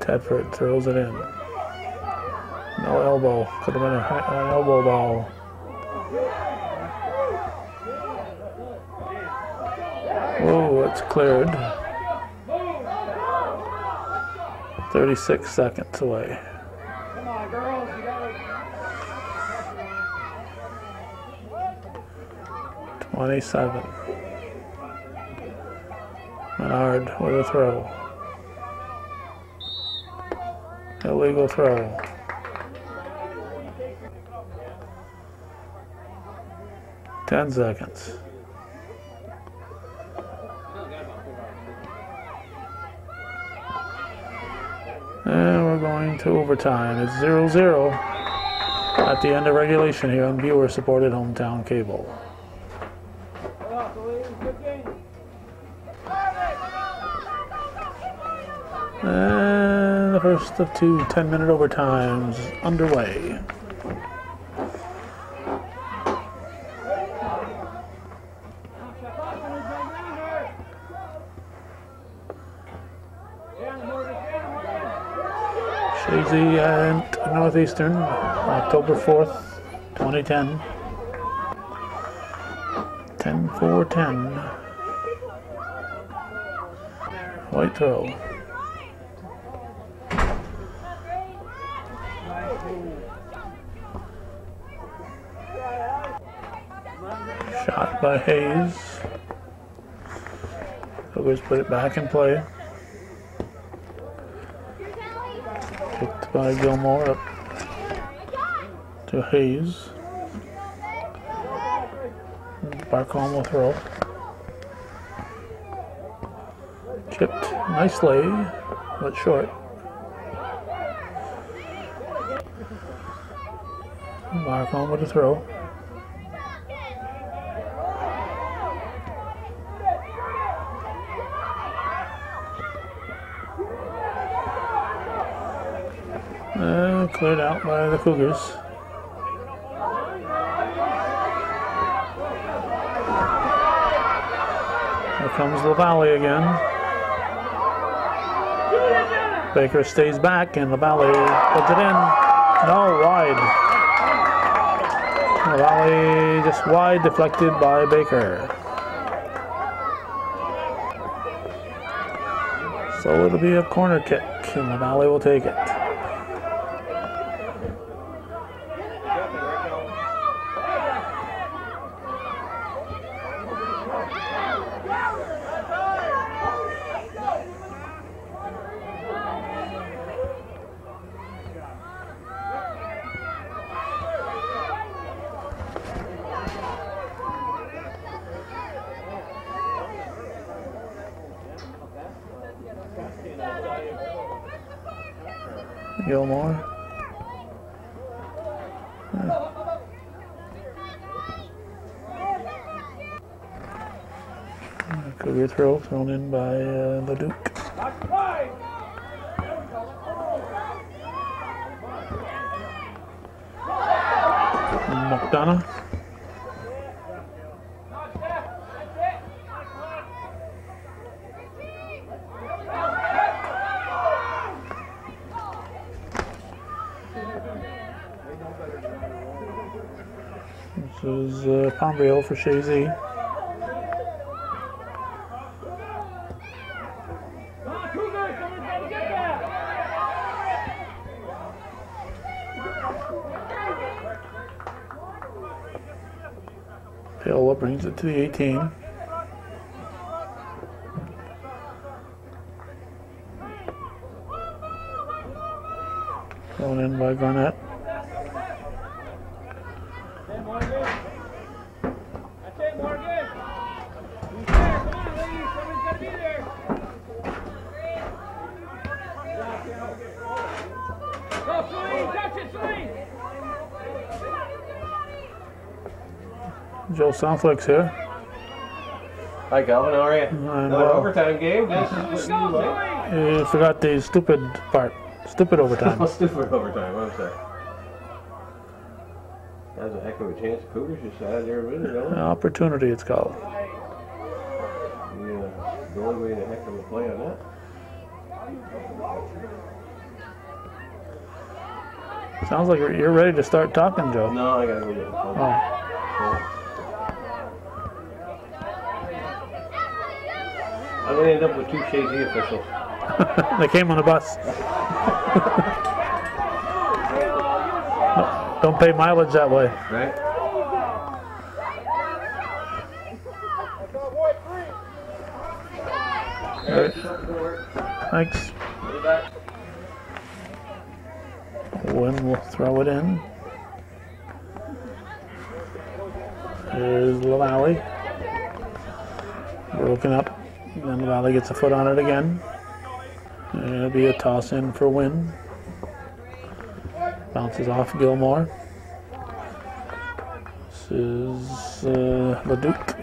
Tedford throws it in. No elbow. Could have been a, an elbow ball. Whoa, it's cleared. 36 seconds away. Come on, girls. You gotta. 27. Menard with a throw. Illegal throw. Ten seconds. And we're going to overtime. It's 0 0 at the end of regulation here on viewer supported hometown cable. Go out, Louise. Good game. And the first of two 10 minute overtimes underway. Chazy and Northeastern, October 4th, 2010. 10 4 10. White throw. Shot by Hayes. Cougars put it back in play. Kicked by Gilmore up to Hayes. Barcombe will throw. Chipped nicely, but short. Barcombe with a throw. Uh, cleared out by the Cougars. Here comes LaValle again. Baker stays back and LaValle puts it in. No, wide. LaValle just wide, deflected by Baker. So it'll be a corner kick and LaValle will take it. Gilmore. Cougar throw thrown in by uh, Leduc. Watch. McDonough. Get that. Paola brings it to the 18. Thrown in by Garnett. Joe Southwick's here. Hi, Calvin. How are you? I'm Another well. overtime game. This Go, is what you uh, You forgot the stupid part. Stupid overtime. Oh, Let's overtime. I'm sorry. That's a heck of a chance. The Cougars just had there a minute ago. Opportunity, it's called. Yeah, the only way a heck of a play on that. Sounds like you're ready to start talking, Joe. No, I gotta go get the phone. Oh, I'm gonna end up with two shady officials. they came on the bus. No, Don't pay mileage that way. Right? Alright. Thanks. Wynn will throw it in. Here's LaValley. Broken up. Then LaValley gets a foot on it again. It'll be a toss in for Wynn. Bounces off Gilmore. This is uh, Leduc.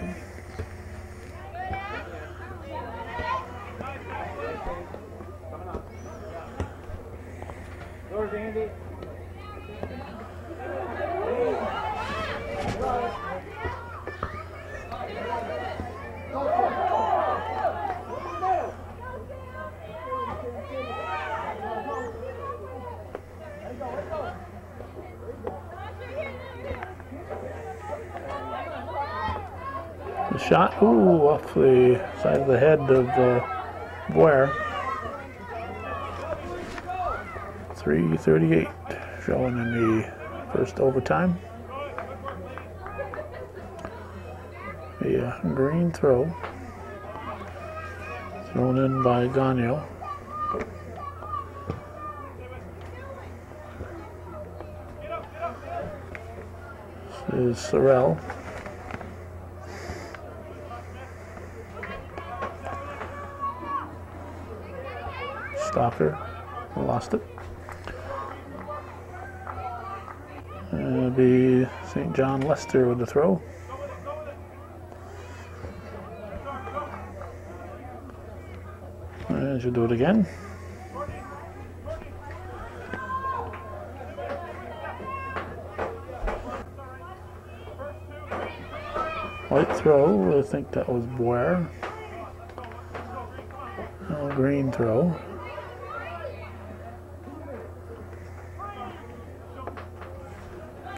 Andy. Shot, ooh, off the side of the head of uh, Boyer. 338 showing in the first overtime. The uh, green throw thrown in by Gagnon. This is Sorrell. Stalker lost it. It'll be St. John Lester with the throw. And she'll do it again. White throw, I think that was Boyer. Green throw.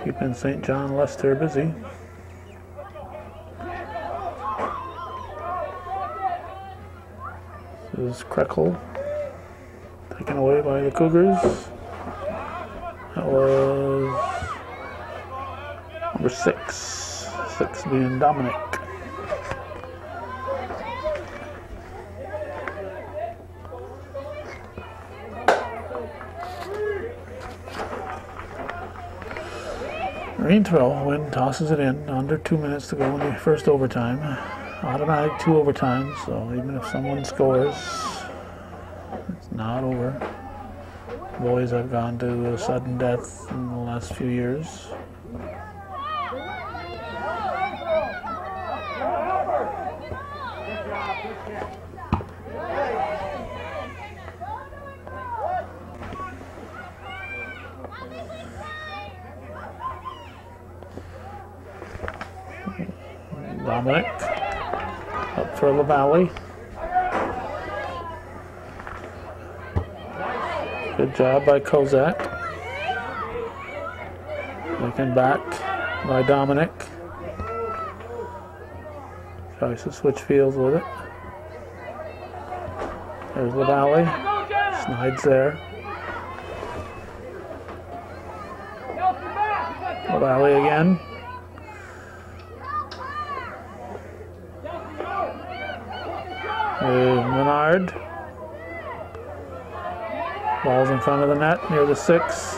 Keeping St. John Lester busy. This is Krekel. Taken away by the Cougars. That was number six. Six being Dominic. Green throw, Wynn tosses it in, under two minutes to go in the first overtime. Automatic two overtimes, so even if someone scores, it's not over. Boys have gone to a sudden death in the last few years. Dominic up for LaValley. Good job by Kozak. Looking back. by Dominic. Tries to switch fields with it. There's. Go, Jenna! Snides there. LaValle again. Front of the net near the six.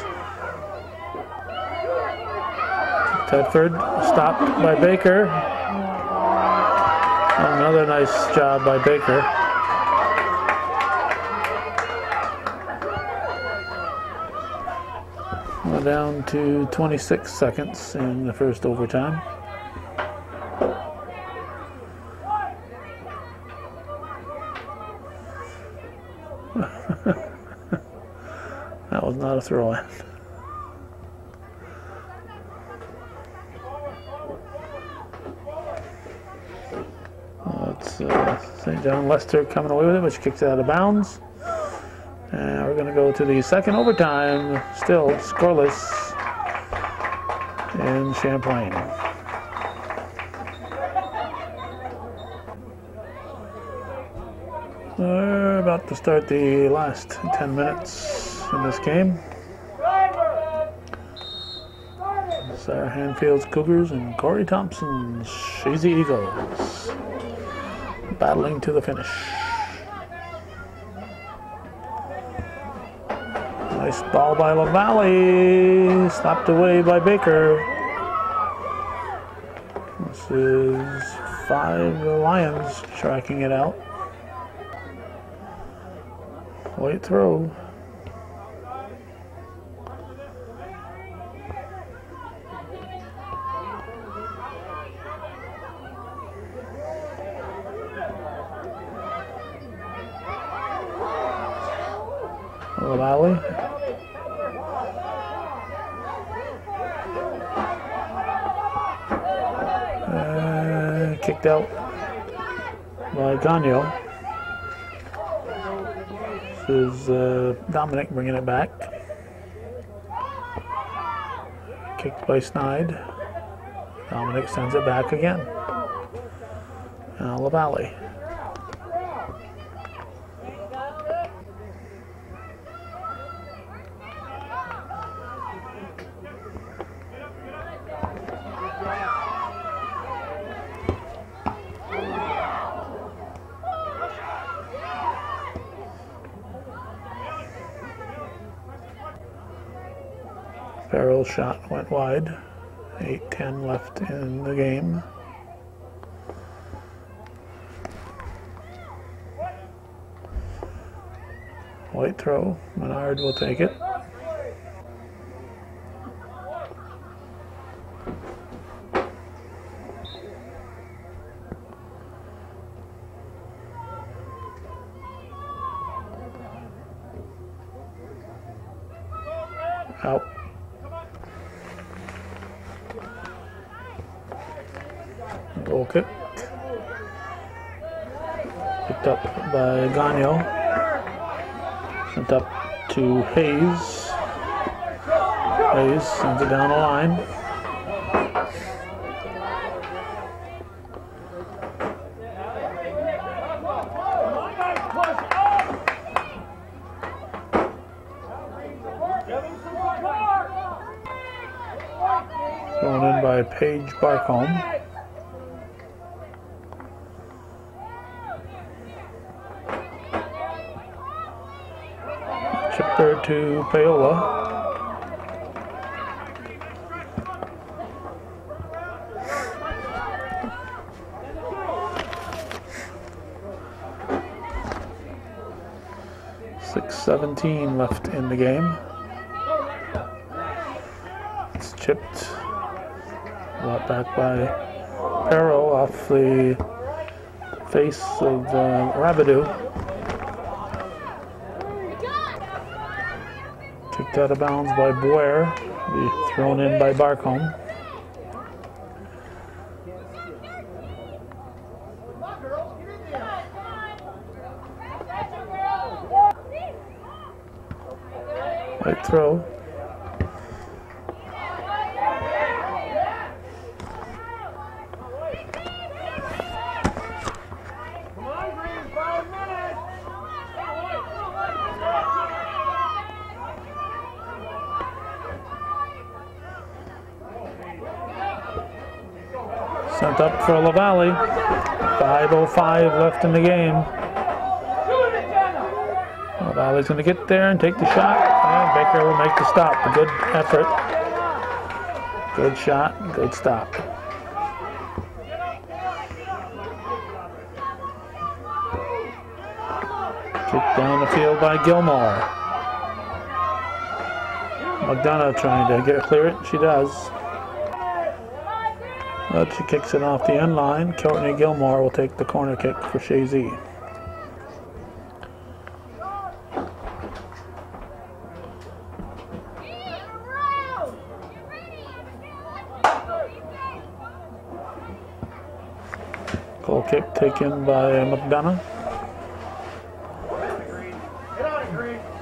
Tedford stopped by Baker. Another nice job by Baker. We're down to 26 seconds in the first overtime. Throw in. Uh, St. John Lester coming away with it, which kicks it out of bounds. And we're going to go to the second overtime, still scoreless in Champlain. We're about to start the last 10 minutes in this game. Sarah uh, Hanfield's Cougars and Corey Thompson's Chazy Eagles battling to the finish. Nice ball by LaValle, slapped away by Baker. This is five Lyons tracking it out. White throw. LaValle. Uh, kicked out by Gagnon. This is uh, Dominic bringing it back. Kicked by Snide. Dominic sends it back again. Now LaValle. Wide. 8-10 left in the game. White throw. Menard will take it. Out. Goal kick. Picked up by Gagnon. Sent up to Hayes. Hayes sends it down the line. Thrown in by Paige Barcombe. Chipper to Paola. Six seventeen left in the game. It's chipped. Back by Piro off the face of uh, Rabidou. Kicked out of bounds by Boyer. Thrown in by Barcombe. White throw. Sent up for LaValle. 5.05 left in the game. LaValle's going to get there and take the shot. And Baker will make the stop. A good effort. Good shot, good stop. Kick down the field by Gilmore. McDonough trying to get clear it. She does. But she kicks it off the end line. Courtney Gilmore will take the corner kick for Chazy. Goal kick taken by McDonough.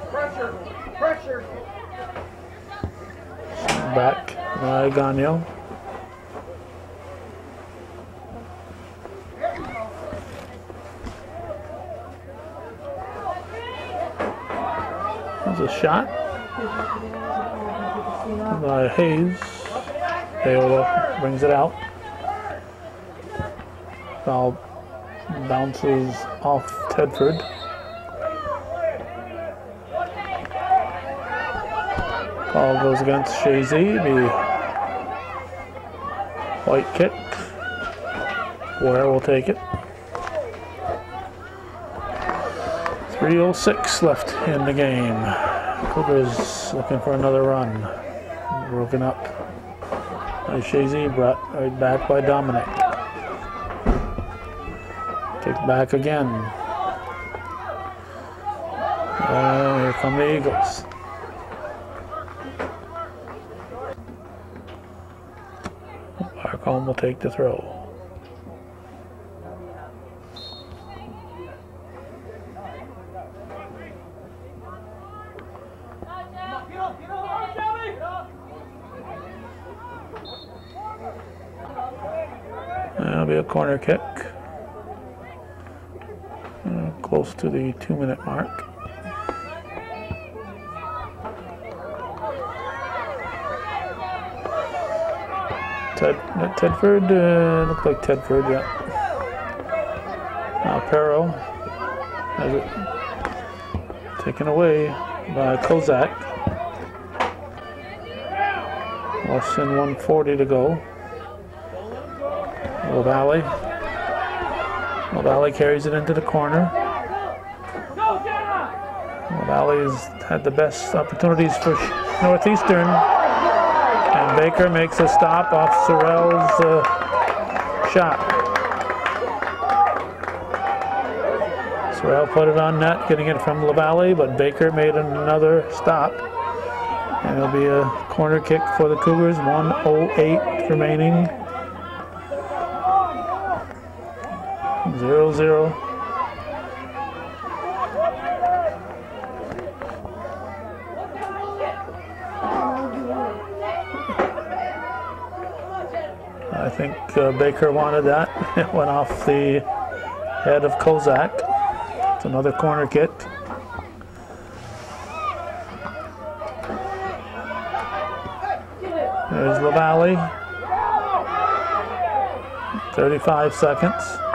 Pressure. Pressure. Back by Gagnon. There's a shot by Hayes. Paola brings it out. Ball bounces off Tedford. Ball goes against Chazy. The white kick. Ware will take it. 3.06 left in the game. Cougars looking for another run. Broken up by Chazy, brought right back by Dominic. Kick back again. Here come the Eagles. Barcombe will take the throw. Get up, get up, Shelby. Get up. That'll be a corner kick. Uh, Close to the two minute mark. Ted, Tedford, uh, like Tedford, yeah. Now Piro has it taken away by Kozak. Less than 140 to go. LaValle. LaValle carries it into the corner. Jenna. LaValle's had the best opportunities for Northeastern. And Baker makes a stop off Sorrell's uh, shot. Sorrell put it on net, getting it from LaValle, but Baker made another stop. And it'll be a corner kick for the Cougars. 108 remaining. Zero zero. I think uh, Baker wanted that. It went off the head of Kozak. It's another corner kick. There's LaValle. 35 seconds.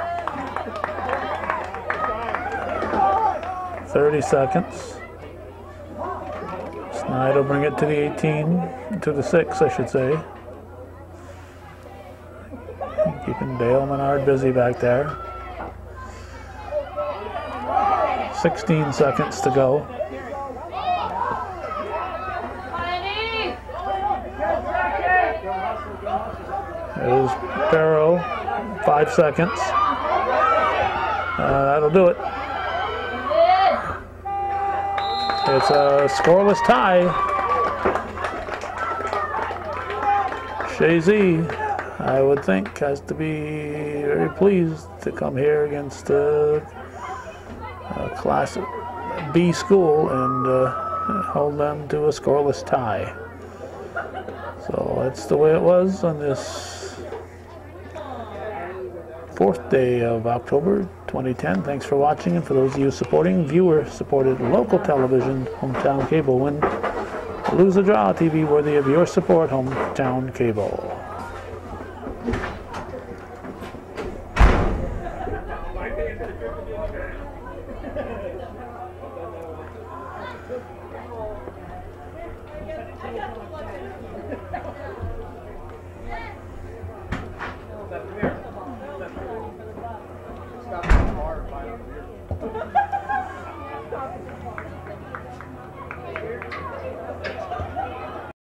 30 seconds. Snide will bring it to the 18, to the 6, I should say. Keeping Dale Menard busy back there. 16 seconds to go. There's Barrow, five seconds. Uh, that'll do it. It's a scoreless tie. Chazy, I would think, has to be very pleased to come here against a, class B school and uh, hold them to a scoreless tie. So that's the way it was on this day of October 2010. Thanks for watching, and for those of you supporting viewer-supported local television, Hometown Cable, win, lose a draw TV worthy of your support, Hometown Cable.